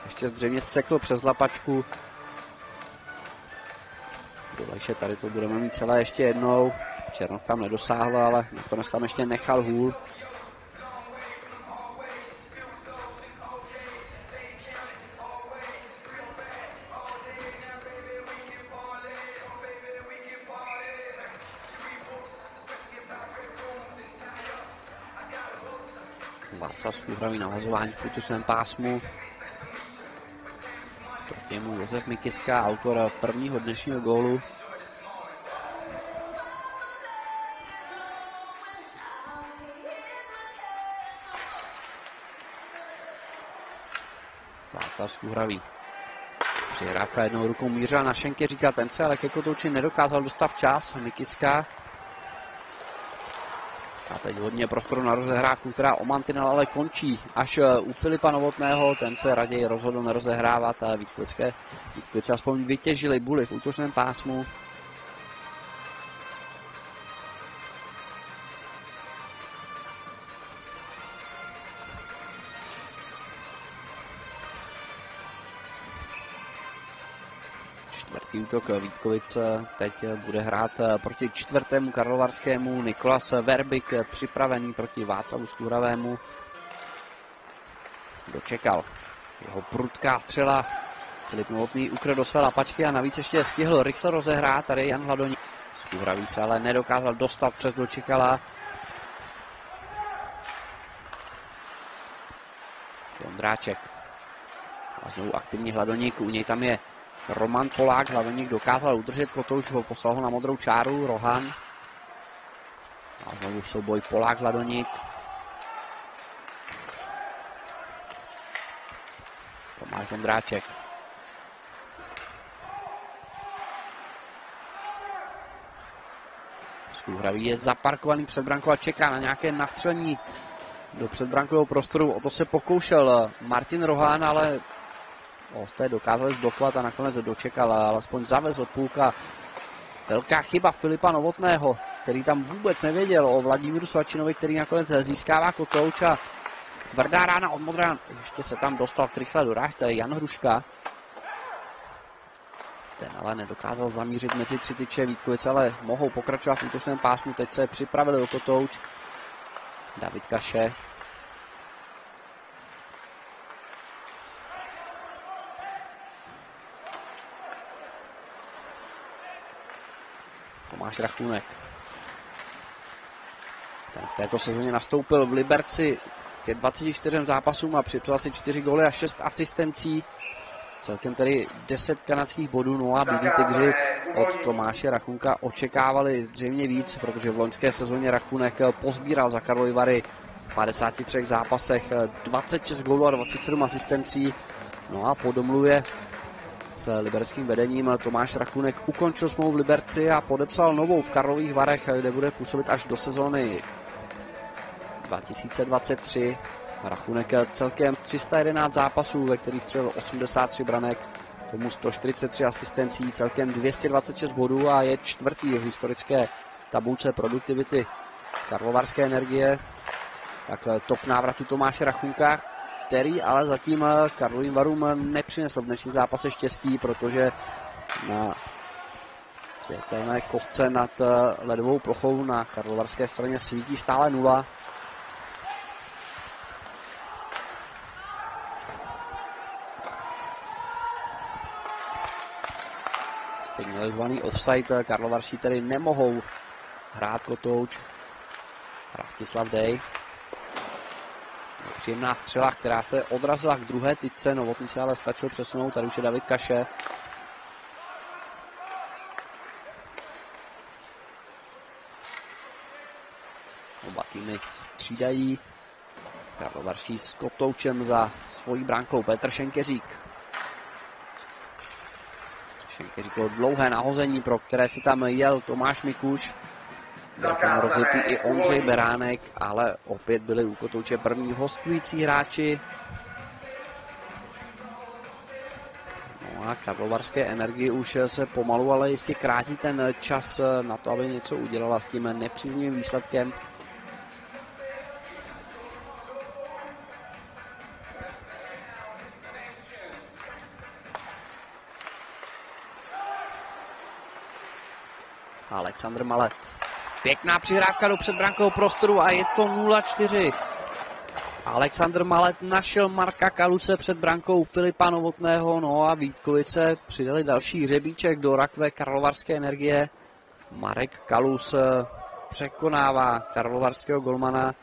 ještě zřejmě sekl přes lapačku. Dolejše tady to budeme mít celé ještě jednou. Černoch tam nedosáhl, ale nakonec tam ještě nechal hůl. Václav Skůhravý navazování v útočném pásmu. Proti němu Josef Mikiska, autor prvního dnešního gólu. Václav Skůhravý. Přihrávka jednou rukou mířila na Šenky, říká ten se, ale ke kotouči nedokázal dostat včas. Mikiska a teď hodně prostoru na rozehrávku, která o mantinel ale končí až u Filipa Novotného. Ten se raději rozhodl nerozehrávat a Vítkovické, Vítkovice aspoň vytěžili buly v útočném pásmu. Útok Vítkovic teď bude hrát proti čtvrtému karlovarskému Nikolas Verbik připravený proti Václavu Skůravému. Dočekal jeho prudká střela. Filip Novotný ukryl do své lapačky a navíc ještě stihl rychle rozehrát. Tady Jan Hladoní. Skůravý se ale nedokázal dostat přes dočekala. Ondráček. A znovu aktivní Hladoník, u něj tam je Roman Polák, Hladoník dokázal udržet Kotouč, ho poslal ho na modrou čáru, Rohan. A znovu souboj Polák, Hladoník. Tomáš Ondráček. Skůhravý je zaparkovaný před brankou a čeká na nějaké nastřelení do předbrankového prostoru. O to se pokoušel Martin Rohán, ale Hosté dokázali zblokovat a nakonec dočekal, alespoň zavezl půlka. Velká chyba Filipa Novotného, který tam vůbec nevěděl o Vladimíru Svačinovi, který nakonec získává kotouč a tvrdá rána od Modra. Ještě se tam dostal rychle dorážce Jan Hruška. Ten ale nedokázal zamířit mezi tři tyče Vítkovice, ale mohou pokračovat v útočném pásmu. Teď se připravili o kotouč. David Kaše Tomáš Rachunek. Ten v této sezóně nastoupil v Liberci ke 24 zápasům a připsal si 4 góly a 6 asistencí. Celkem tedy 10 kanadských bodů, no a bílí tygři od Tomáše Rachunka očekávali zřejmě víc, protože v loňské sezóně Rachunek pozbíral za Karlovy Vary v 53 zápasech 26 gólů a 27 asistencí. No a po domluvě s liberským vedením Tomáš Rachunek ukončil smlouvu v Liberci a podepsal novou v Karlových Varech, kde bude působit až do sezóny 2023. Rachunek celkem 311 zápasů, ve kterých střelil 83 branek, tomu 143 asistencí, celkem 226 bodů a je čtvrtý v historické tabulce produktivity Karlovarské energie. Tak top návratu Tomáše Rachunka, který ale zatím Karlovým Varům nepřinesl v dnešním zápase štěstí, protože na světelné kostce nad ledovou plochou na karlovarské straně svítí stále nula. signalizovaný offside. Karlovarští tedy nemohou hrát kotouč. Rastislav Dej. Příjemná střela, která se odrazila k druhé tyčce. Se ale stačil přesunout. Tady už je David Kaše. Oba týmy střídají. Karlovarští s kotoučem za svojí bránkou Petr Šenkeřík. Šenkeříkovo dlouhé nahození, pro které si tam jel Tomáš Mikuš. Byl tam rozjetý i Ondřej Beránek, ale opět byli u kotouče první hostující hráči. No a Karlovarské energie už se pomalu, ale jistě krátí ten čas na to, aby něco udělala s tím nepříznivým výsledkem. Aleksandr Malet. Pěkná přihrávka do předbrankového prostoru a je to 0-4. Aleksandr Malet našel Marka Kaluce před brankou Filipa Novotného, no a Vítkovice přidali další hřebíček do rakve Karlovarské energie. Marek Kalus překonává karlovarského golmana.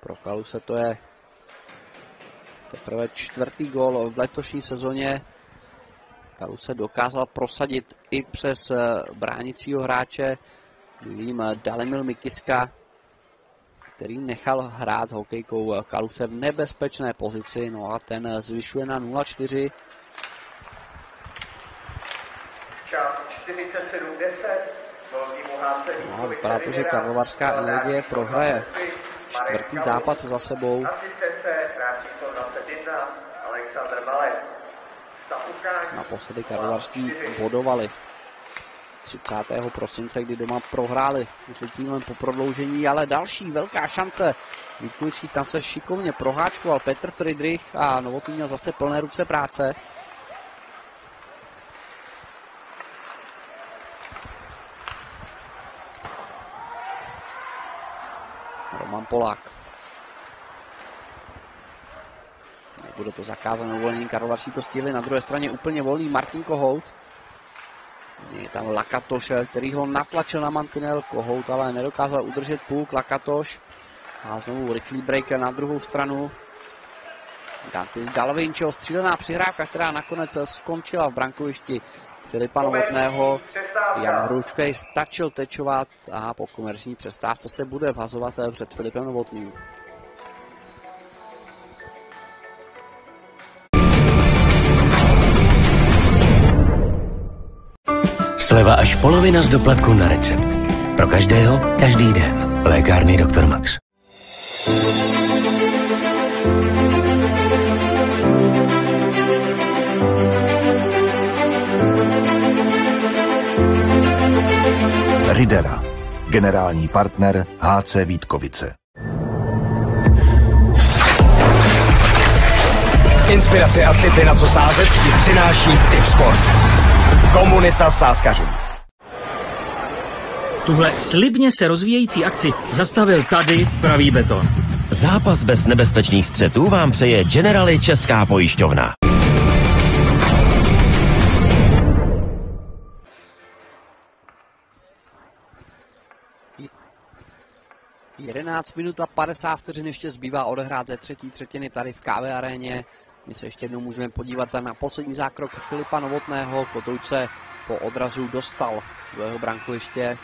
Pro Kaluse to je teprve čtvrtý gol v letošní sezóně. Kalu se dokázal prosadit i přes bránicího hráče, mluvím Dalemil Mikiska, který nechal hrát hokejkou Kaluse v nebezpečné pozici, no a ten zvyšuje na 0-4. Část 47-10, No, vypadá to, že Karlovarská energie prohraje čtvrtý zápas za sebou. Asistence hráč číslo 21, Aleksandr Malek. Naposledy Karlovarští bodovali 30. prosince, kdy doma prohráli s Litvínové po prodloužení, ale další velká šance. Vítkovický tam se šikovně proháčkoval Petr Friedrich a Novotný měl zase plné ruce práce. Roman Polák. Bude to zakázané uvolnění, Karlovarští to stihli na druhé straně úplně volný Martin Kohout. Je tam Lakatoš, který ho natlačil na mantinel, Kohout ale nedokázal udržet půl, Lakatoš. A znovu rychlý break na druhou stranu. Dantis Galvinčo, střílená přihrávka, která nakonec skončila v brankovišti Filipa Novotného. Jan Hruškej stačil tečovat a po komerční přestávce se bude vazovat před Filipem Novotným. Sleva až polovina z doplatku na recept. Pro každého, každý den. Lékárny Dr. Max. Ridera, generální partner HC Vítkovice. Inspiraci a tipy na co sázet přináší Tip Sport. Komunita sáskařů. Tuhle slibně se rozvíjející akci zastavil tady pravý beton. Zápas bez nebezpečných střetů vám přeje Generali Česká pojišťovna. Jedenáct 11 minut a 50 vteřin ještě zbývá odehrát ze třetí třetiny tady v KV aréně. My se ještě jednou můžeme podívat na poslední zákrok Filipa Novotného. Kotouce po odrazu dostal do jeho brankoviště.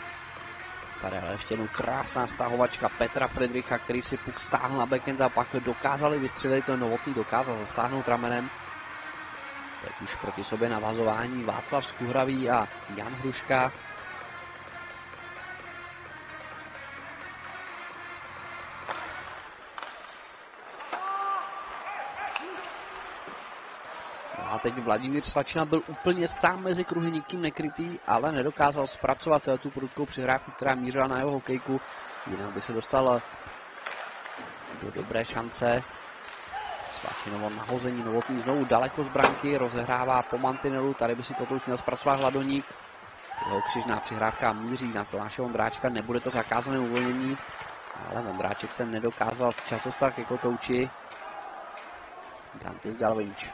Tady ale ještě jednou krásná stahovačka Petra Friedricha, který si puk stáhl na backend a pak dokázali vystřelit. Ten Novotný dokázal zasáhnout ramenem. Teď už proti sobě navazování Václav Skuhravý a Jan Hruška. A teď Vladimír Svačina byl úplně sám mezi kruhy, nikým nekrytý, ale nedokázal zpracovat eh, tu prudkou přihrávku, která mířila na jeho hokejku. Jinak by se dostal do dobré šance. Svačinovo nahození novotný znovu daleko z branky, rozehrává po mantinelu, tady by si to už měl zpracovat Hladoník. Jeho křižná přihrávka míří na to našeho Vondráčka, nebude to zakázané uvolnění, ale Vondráček se nedokázal včas dostat ke kotouči. Dantis Galvinč.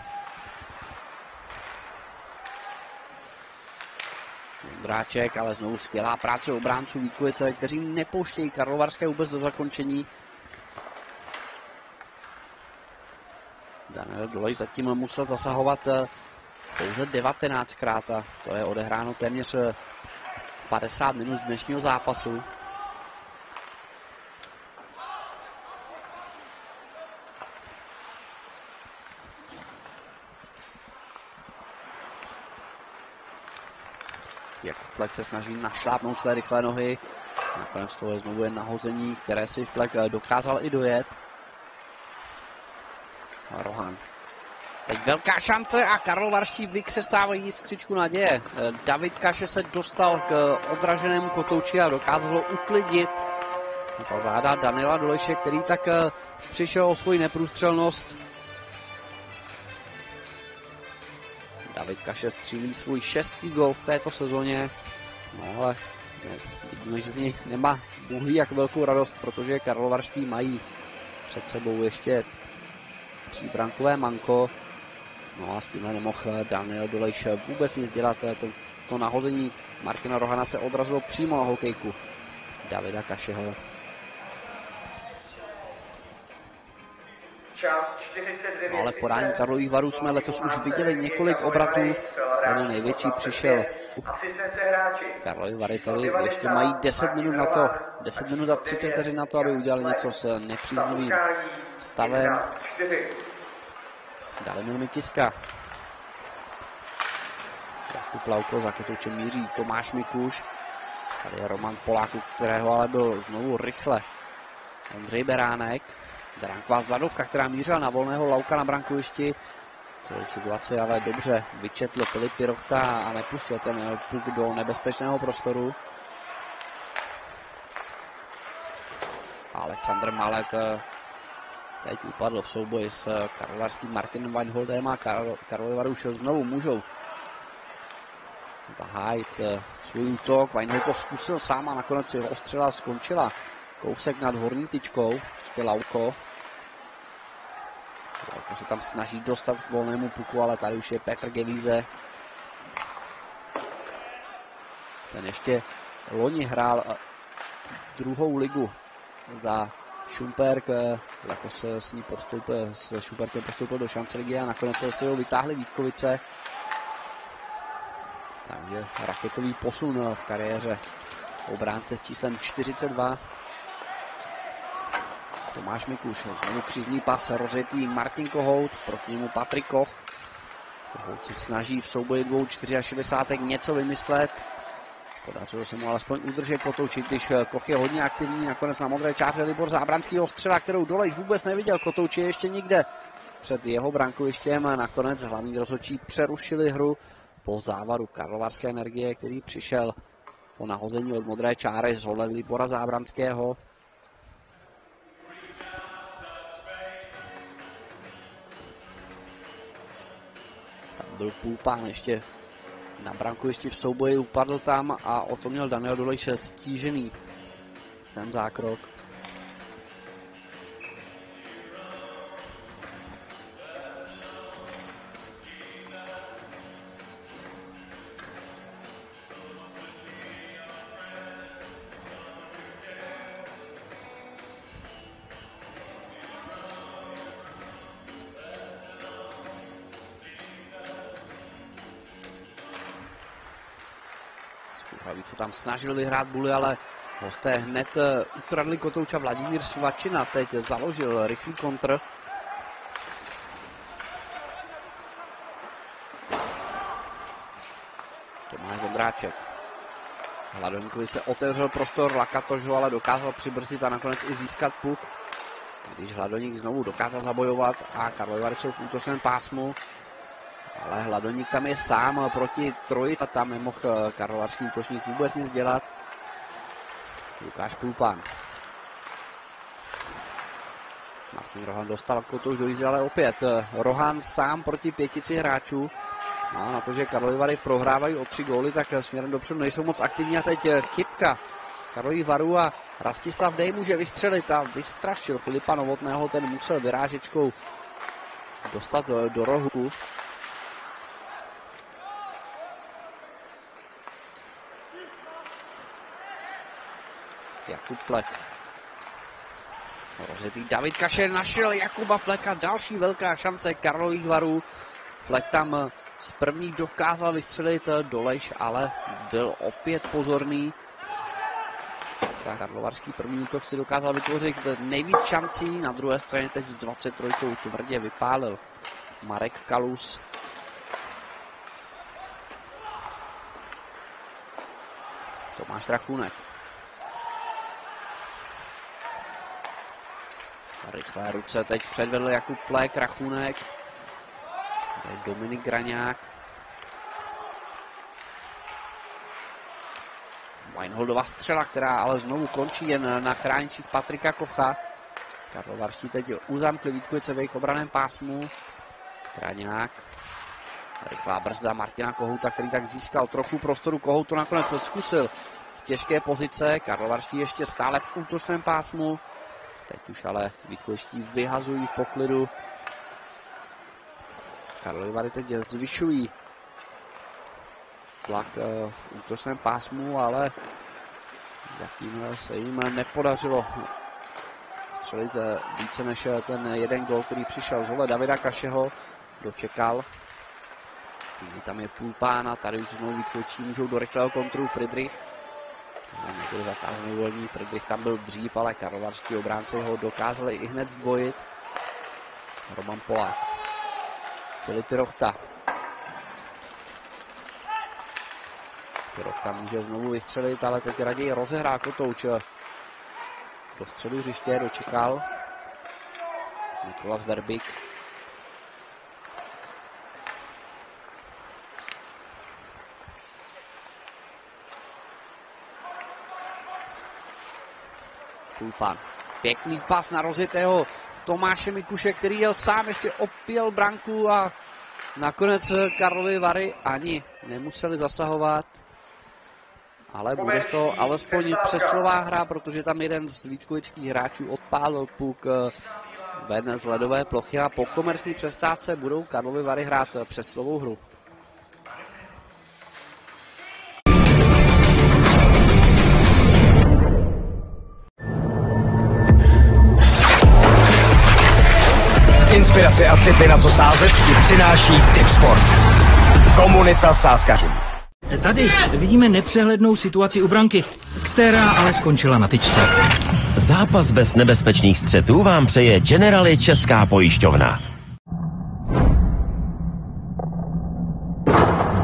Vondráček, ale znovu skvělá práce obránců Vítkovice, kteří nepouštějí Karlovarské vůbec do zakončení. Daniel Dolej zatím musel zasahovat eh, pouze 19krát a to je odehráno téměř 50 minut z dnešního zápasu. Jakub Fleck se snaží našlápnout své rychlé nohy. Nakonec to je znovu jen nahození, které si Fleck eh, dokázal i dojet. A Rohan. Teď velká šance a Karlovarští vykřesávají skřičku naděje. Eh, David Kaše se dostal k odraženému kotouči a dokázal ho uklidit za záda Daniela Dolejše, který tak eh, přišel o svoji neprůstřelnost. David Kaše střílí svůj šestý gol v této sezóně. No ale že z něj nemá bůh jak velkou radost, protože Karlovarští mají před sebou ještě tříbrankové manko. No a s tímhle nemohl Daniel Dolejš vůbec nic dělat. To, to nahození Martina Rohana se odrazilo přímo na hokejku Davida Kašeho. Ale v podání Karlových varů jsme letos už viděli několik obratů. Ten největší přišel Karlovy Vary tady ještě mají 10 minut na to, 10 minut a 30 vteřin na to, aby udělali něco s nepříznivým stavem. Dalimil Mikiska. Jakub Lauko za kotoučem míří Tomáš Mikuš. Tady je Roman Poláku, kterého ale byl znovu rychle. Ondřej Beránek. Beránková zadovka, která mířila na volného Lauka na brankovišti. Celou situaci ale dobře vyčetl Filip Pirochta a nepustil ten puk do nebezpečného prostoru. Aleksandr Malet teď upadl v souboji s karlovarským Martinem Weinholdem a Karlovar už znovu můžou zahájit svůj útok. Weinhold to zkusil sám a nakonec si ostřela skončila kousek nad horní tyčkou, ještě Lauko. Lauko se tam snaží dostat k volnému puku, ale tady už je Petr Gevíze. Ten ještě loni hrál druhou ligu za Šumperk, letos s ní postoupil, s Šumperkem postoupil do šance ligy a nakonec se ho vytáhli Vítkovice. Takže raketový posun v kariéře obránce s číslem 42. Tomáš Mikuš, znovu křivní pas, rozjetý Martin Kohout, proti němu Patrik Koch. Kohout se snaží v souboji dvou 64 něco vymyslet. Podařilo se mu alespoň udržet kotouči, když Koch je hodně aktivní. Nakonec na modré čáře Libor Zábranský střela, kterou Dolejš vůbec neviděl. Kotouči ještě nikde před jeho brankovištěm nakonec hlavní rozhodčí přerušili hru po závaru Karlovarské energie, který přišel po nahození od modré čáry z hole Libora Zábranského. Byl půlpán ještě na brankovišti v souboji, upadl tam a o to měl Daniel Dolejše stížený ten zákrok. Snažil vyhrát buly, ale hosté hned eh, ukradli kotouča Vladimír Svačina. Teď založil rychlý kontr. Tomáš Vondráček. Hladoníkovi se otevřel prostor, Lakatoš ho ale dokázal přibrzdit a nakonec i získat puk. Když Hladoník znovu dokázal zabojovat a Karlovy Vary jsou v útočném pásmu, ale Hladoník tam je sám proti troji a tam nemohl eh, karlovarský útočník vůbec nic dělat. Lukáš Pulpán. Martin Rohan dostal kotouž do jízdy, ale opět eh, Rohan sám proti pětici hráčů. No, na to, že Karlovy Vary prohrávají o tři góly, tak eh, směrem dopředu nejsou moc aktivní a teď chybka Karlový Varu a Rastislav Dej může vystřelit a vystrašil Filipa Novotného, ten musel vyrážečkou dostat do, do rohu. Jakub Flek. Rozjetý David Kašer našel Jakuba Fleka, další velká šance Karlových varů. Flek tam z první dokázal vystřelit dolejš, ale byl opět pozorný. Karlovarský první útok si dokázal vytvořit nejvíc šancí, na druhé straně teď s 23 tvrdě vypálil Marek Kalus. Tomáš Rachunek. Rychlé ruce teď předvedl Jakub Flek, Rachunek. Dominik Graňák. Weinholdová střela, která ale znovu končí jen na chráničích Patrika Kocha. Karlovarští teď uzamkli Vítkovice v jejich obraném pásmu. Graňák. Rychlá brzda Martina Kohouta, který tak získal trochu prostoru. Kohout to nakonec zkusil z těžké pozice. Karlovarští ještě stále v útočném pásmu. Teď už ale Vítkovičtí vyhazují v poklidu. Karlovy Vary teď zvyšují tlak eh, v útočném pásmu, ale zatím se jim nepodařilo střelit eh, více než eh, ten jeden gol, který přišel z vole Davida Kašeho. Dočekal. Tam je půl pána, tady už znovu Vítkovičí můžou do rychlého kontru Friedrich. Nebyl zakázaný volný, Friedrich tam byl dřív, ale karlovarský obránci ho dokázali i hned zdvojit. Roman Polák. Filip Rochta. Rochta může znovu vystřelit, ale teď raději rozehrá Kotouč. Do středu hřiště dočekal. Nikolas Verbik. Pulpan. Pěkný pas na rozjetého Tomáše Mikuše, který jel sám, ještě opěl branku a nakonec Karlovy Vary ani nemuseli zasahovat. Ale bude to alespoň přeslová hra, protože tam jeden z vítkovických hráčů odpálil puk eh, ven z ledové plochy a po komerční přestávce budou Karlovy Vary hrát přeslovou hru. Inspirace a tipy na co sázet ti přináší Tip Sport. Komunita sázkařů. Tady vidíme nepřehlednou situaci u branky, která ale skončila na tyčce. Zápas bez nebezpečných střetů vám přeje Generali Česká pojišťovna.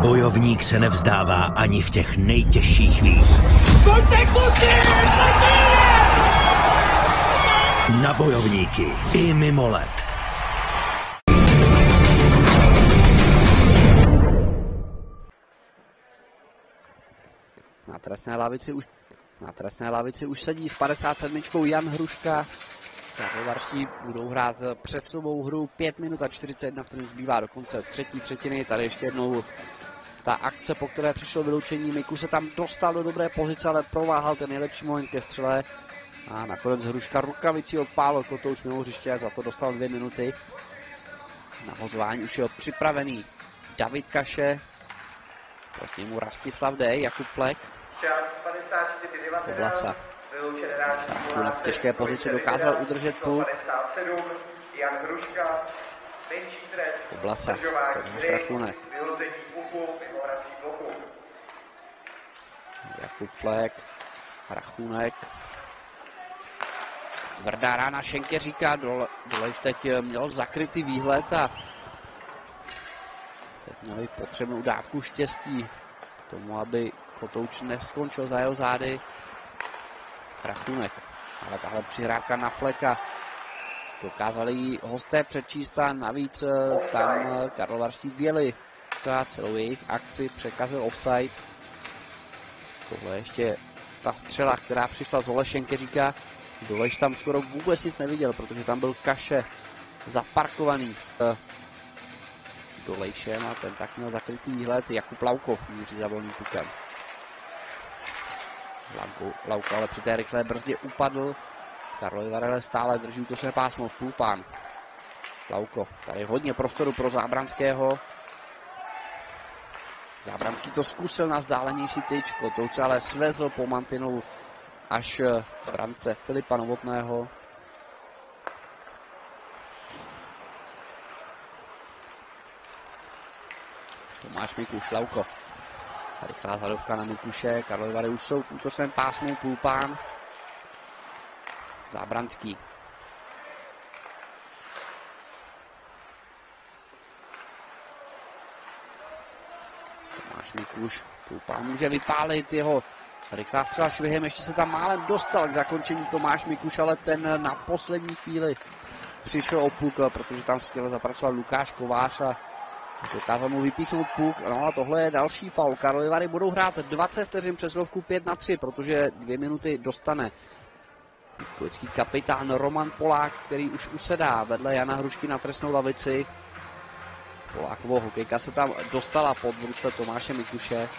Bojovník se nevzdává ani v těch nejtěžších chvílích. Na bojovníky i mimo let. Trestné lavici už, na trestné lavici už sedí s 57. Jan Hruška. Karlovarští budou hrát přesilovou hru 5 minut a 41 vteřin zbývá do konce třetí třetiny. Tady ještě jednou ta akce, po které přišlo vyloučení. Miku se tam dostal do dobré pozice, ale prováhal ten nejlepší moment ke střele. A nakonec Hruška rukavicí odpálil kotouč mimo hřiště a za to dostal dvě minuty. Na hozování už je připravený David Kaše, proti němu Rastislav D, Jakub Flek. Čas 54-19. Oblasa. Vyloučen hráč Chvíli v těžké pozici dokázal udržet. 57. Jan Hruška. Menší trest. Oblasa. Zdržování Tomáš hry. Rachunek. Vyhození puku mimo hrací plochu. Jakub Flek, Rachunek. Tvrdá rána Šenkeříka, dole, Dolejš teď měl zakrytý výhled a teď měli potřebnou dávku štěstí k tomu, aby Kotouč neskončil za jeho zády. Rachunek, ale tahle přihrávka na Fleka dokázali ji hosté přečíst a navíc eh, tam eh, Karlovarští věli a celou jejich akci překazil offside. Tohle ještě ta střela, která přišla z Olešenky, říká, Doleš tam skoro vůbec nic neviděl, protože tam byl kaše zaparkovaný eh, Dolejšem a ten tak měl zakrytý výhled. Jakub Lauko míří za volným pukem. Lauko, Lauko ale při té rychlé brzdě upadl. Karlovy Varele stále drží to své pásmo. Pulpán. Lauko. Tady hodně prostoru pro Zábranského. Zábranský to zkusil na vzdálenější tyč. Kotouč ale svezl po mantinu až brance Filipa Novotného. Tomáš Mikuš, Lauko. Rychlá zadovka na Mikuše. Už jsou v útočném pásmu. Pulpán. Zábranský. Tomáš Mikuš. Pulpán může vypálit jeho rychlá střela švihem. Ještě se tam málem dostal k zakončení Tomáš Mikuš, ale ten na poslední chvíli přišel o puk, protože tam chtěl zapracovat Lukáš Kovář a dokázal mu vypíchnout puk. No a tohle je další faul. Karlovy Vary budou hrát 20 vteřin přeslovku 5 na 3, protože dvě minuty dostane Kulický kapitán Roman Polák, který už usedá vedle Jana Hrušky na trestnou lavici. Polákovo hokejka se tam dostala pod brusle Tomáše Mikuše.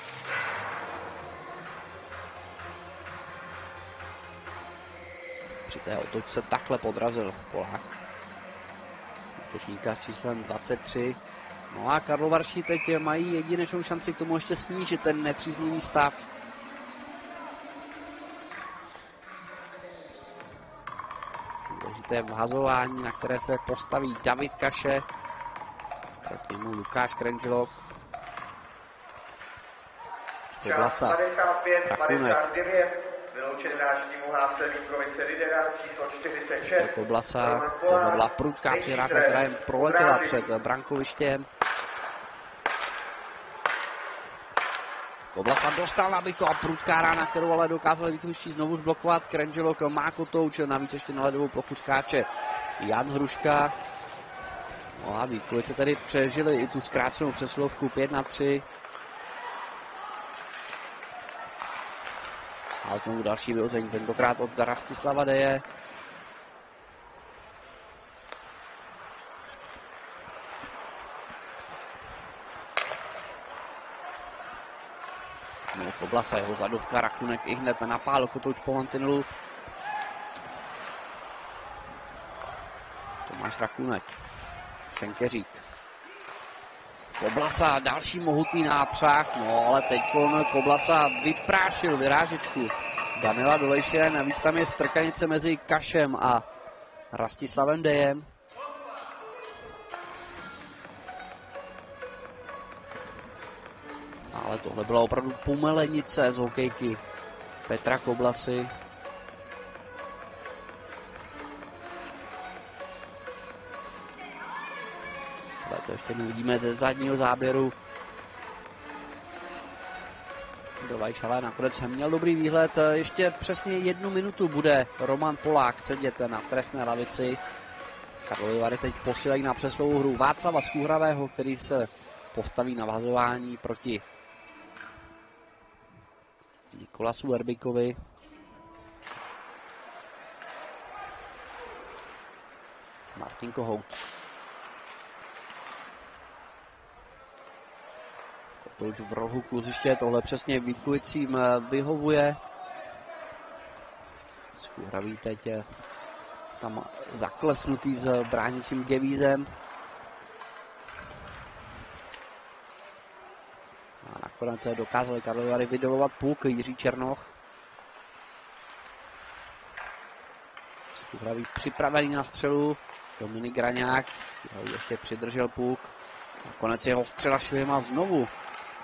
Při té otočce takhle podrazil Polák. Útočníka číslem 23. No a Karlovarští teď mají jedinečnou šanci k tomu ještě snížit ten nepříznivý stav. Důležité vhazování, na které se postaví David Kaše. Proti mu Lukáš Krenžilok. Čas 55, 59. Vyloučen hráč týmu HC Vítkovice Lidera, číslo 46. Koblasa, tohle byla prudká přihrávka, která jim proletěla před brankovištěm. Koblasa dostal nabito a prudká rána, kterou ale dokázali Vítkovičtí znovu zblokovat. Krenželok má kotouč, navíc ještě na ledovou plochu skáče Jan Hruška. No a Vítkovice tady přežili i tu zkrácenou přesilovku 5 na 3. A znovu další vyhození, tentokrát od Rastislava Deje. Koblasa, jeho zadovka, Rachunek i hned napál Kotouč po mantinelu. Tomáš Rachunek, Šenkeřík. Koblasa, další mohutý nápřah, no ale teď Koblasa vyprášil vyrážečku Danila Dolejše, navíc tam je strkanice mezi Kašem a Rastislavem Dejem. Ale tohle byla opravdu pumelenice z hokejky Petra Koblasy. Ale to ještě neuvidíme ze zadního záběru. Dolajš ale nakonec měl dobrý výhled. Ještě přesně jednu minutu bude Roman Polák sedět na trestné lavici. Karlovy Vary teď posílají na přeslovou hru Václava Skůhravého, který se postaví na vazování proti Nikolasu Erbikovi. Martin Kohout. Kotouč v rohu kluziště, tohle přesně Vítkovicím vyhovuje. Skůhravý teď je tam zaklesnutý s bráničím Gevízem. A nakonec dokázali Karlovy Vary vydolovat půk Jiří Černoch. Skůhravý připravený na střelu. Dominik Graňák. Ještě přidržel půk. Nakonec jeho střela švihma znovu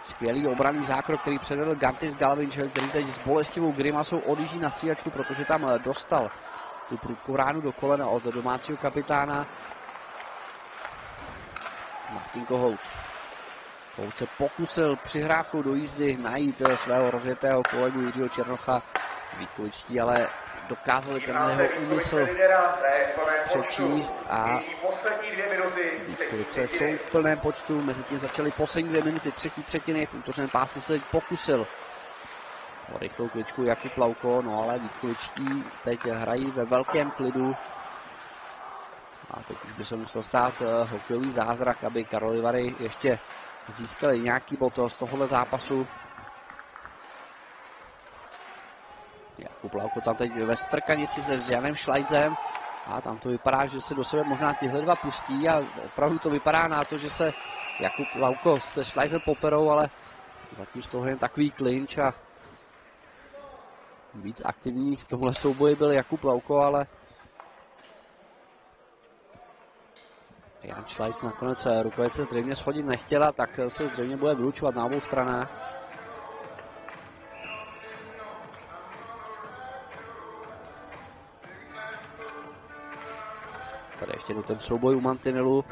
Skvělý obranný zákrok, který předvedl Gantis Galvinčel, který teď s bolestivou grimasou odjíždí na střídačku, protože tam eh, dostal tu prudkou ránu do kolena od domácího kapitána. Martin Kohout. Kohout se pokusil přihrávkou do jízdy najít eh, svého rozjetého kolegu Jiřího Černocha. Vítkovičtí ale dokázali ten jeho úmysl přečíst a Vítkovice jsou v plném počtu, mezi tím začaly poslední dvě minuty třetí třetiny, v útočném pásmu se teď pokusil o rychlou kličku Jakub Lauko, no ale Vítkovičtí teď hrají ve velkém klidu. A teď už by se musel stát uh, hokejový zázrak, aby Karlovy Vary ještě získali nějaký bod z tohohle zápasu. Jakub Lauko tam teď ve strkanici se Janem Šlajzem a tam to vypadá, že se do sebe možná tihle dva pustí a opravdu to vypadá na to, že se Jakub Lauko se Šlajzem poperou, ale zatím z toho jen takový klinč a víc aktivní v tomhle souboji byl Jakub Lauko, ale Jan Šlajc nakonec rukovice zřejmě schodit nechtěla, tak se zřejmě bude vylučovat na obou stranách. Tady ještě jednou ten souboj u mantinelu.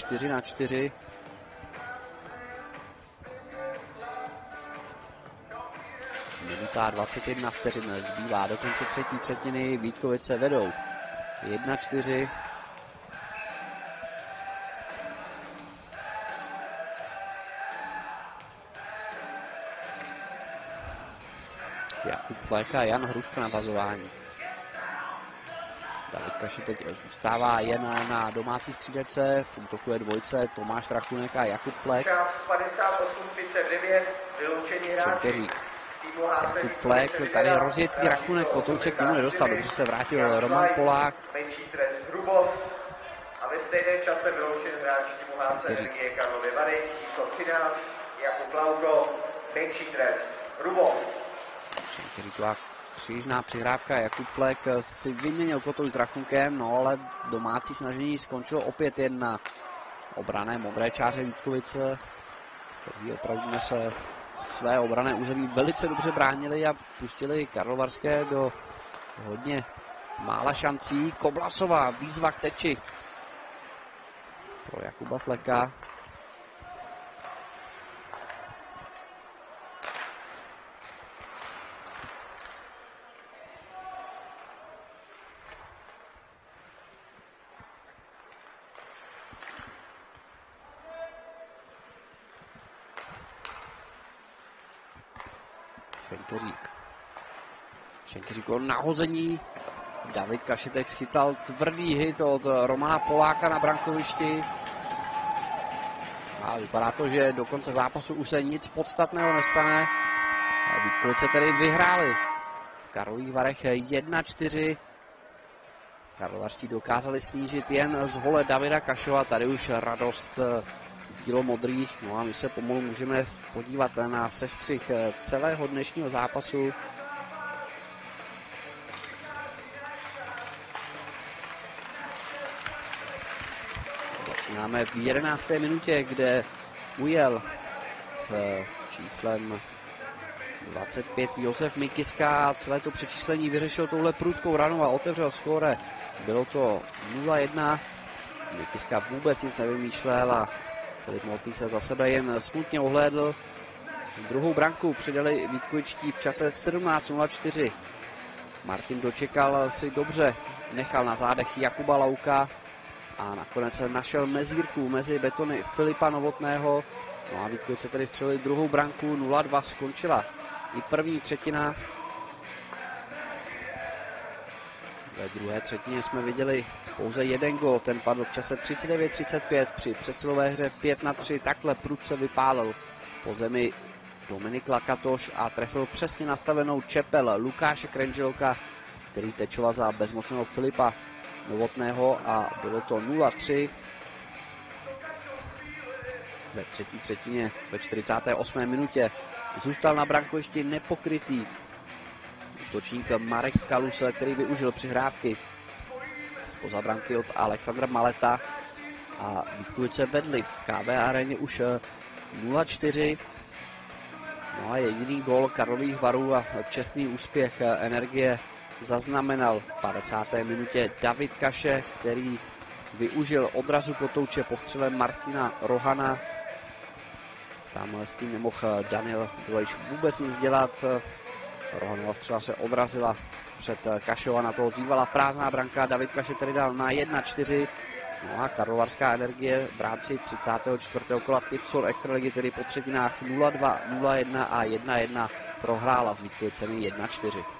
4 na 4. Minuta 21 vteřin zbývá do konce třetí třetiny. Vítkovice vedou 1-4. Jakub Fleka a Jan Hruška na bazování. Kaši teď zůstává jen na domácí střídačce. V útoku je dvojce Tomáš Rakunek a Jakub Flek. Čas 58-39, vyloučení hráči. Čenteřík. Jakub Flek, tady rozjetý Rakunek, Kotouček k němu nedostal, dobře se vrátil Roman Polák. Menší trest hrubost. A ve stejném čase vyloučen hráč týmu HC Energie Karlovy Vary, číslo 13, Jakub Lauko, menší trest hrubost. Čenteříková křížná přihrávka, Jakub Flek si vyměnil Kotouč s Rachunkem, no ale domácí snažení skončilo opět jen na obrané modré čáře Vítkovice, který opravdu dnes své obrané území velice dobře bránili a pustili Karlovarské do hodně mála šancí. Koblasová výzva k teči pro Jakuba Fleka. Šenkeřík. Šenkeřík o nahození. David Kašetek schytal tvrdý hit od Romana Poláka na brankovišti. A vypadá to, že do konce zápasu už se nic podstatného nestane. Vítkovice tedy vyhráli v Karlových Varech 1-4. Karlovarští dokázali snížit jen z hole Davida Kašova. Tady už radost dílo modrých. No a my se pomalu můžeme podívat na sestřih celého dnešního zápasu. Začínáme v 11. minutě, kde ujel s číslem 25 Josef Mikiska. Celé to přečíslení vyřešil touhle prudkou ranou a otevřel skóre. Bylo to 0-1. Mikiska vůbec nic nevymýšlel a Filip Motný se za sebe jen smutně ohlédl. Druhou branku přidali Vítkovičtí v čase 17.04. Martin dočekal si dobře, nechal na zádech Jakuba Lauka a nakonec našel mezírku mezi betony Filipa Novotného. No a Vítkovice tedy vstřelili druhou branku, 0-2 skončila i první třetina. Ve druhé třetině jsme viděli pouze jeden gol, ten padl v čase 39-35 při přesilové hře 5 na 3, takhle prudce vypálil po zemi Dominik Lakatoš a trefil přesně nastavenou čepel Lukáše Krenželka který tečoval za bezmocného Filipa Novotného a bylo to 0-3 ve třetí třetině ve 48. minutě zůstal na brankovišti nepokrytý útočník Marek Kalus, který využil přihrávky spoza branky od Alexandra Maleta a Vítkovice vedli v KV aréně už 0-4. No a jediný gol Karlových varů a čestný úspěch energie zaznamenal v 50. minutě David Kaše, který využil odrazu potouče postřelem Martina Rohana. Tam s tím nemohl Daniel Dolejč vůbec nic dělat. Rohanova střela se odrazila před Kašou a na toho zývala prázdná branka. David Kaše tedy dal na 1-4. No a Karlovarská energie v rámci 34. kola Tipsol Extraligy, tedy po třetinách 0-2, 0-1 a 1-1 prohrála s Vítkovicemi 1-4.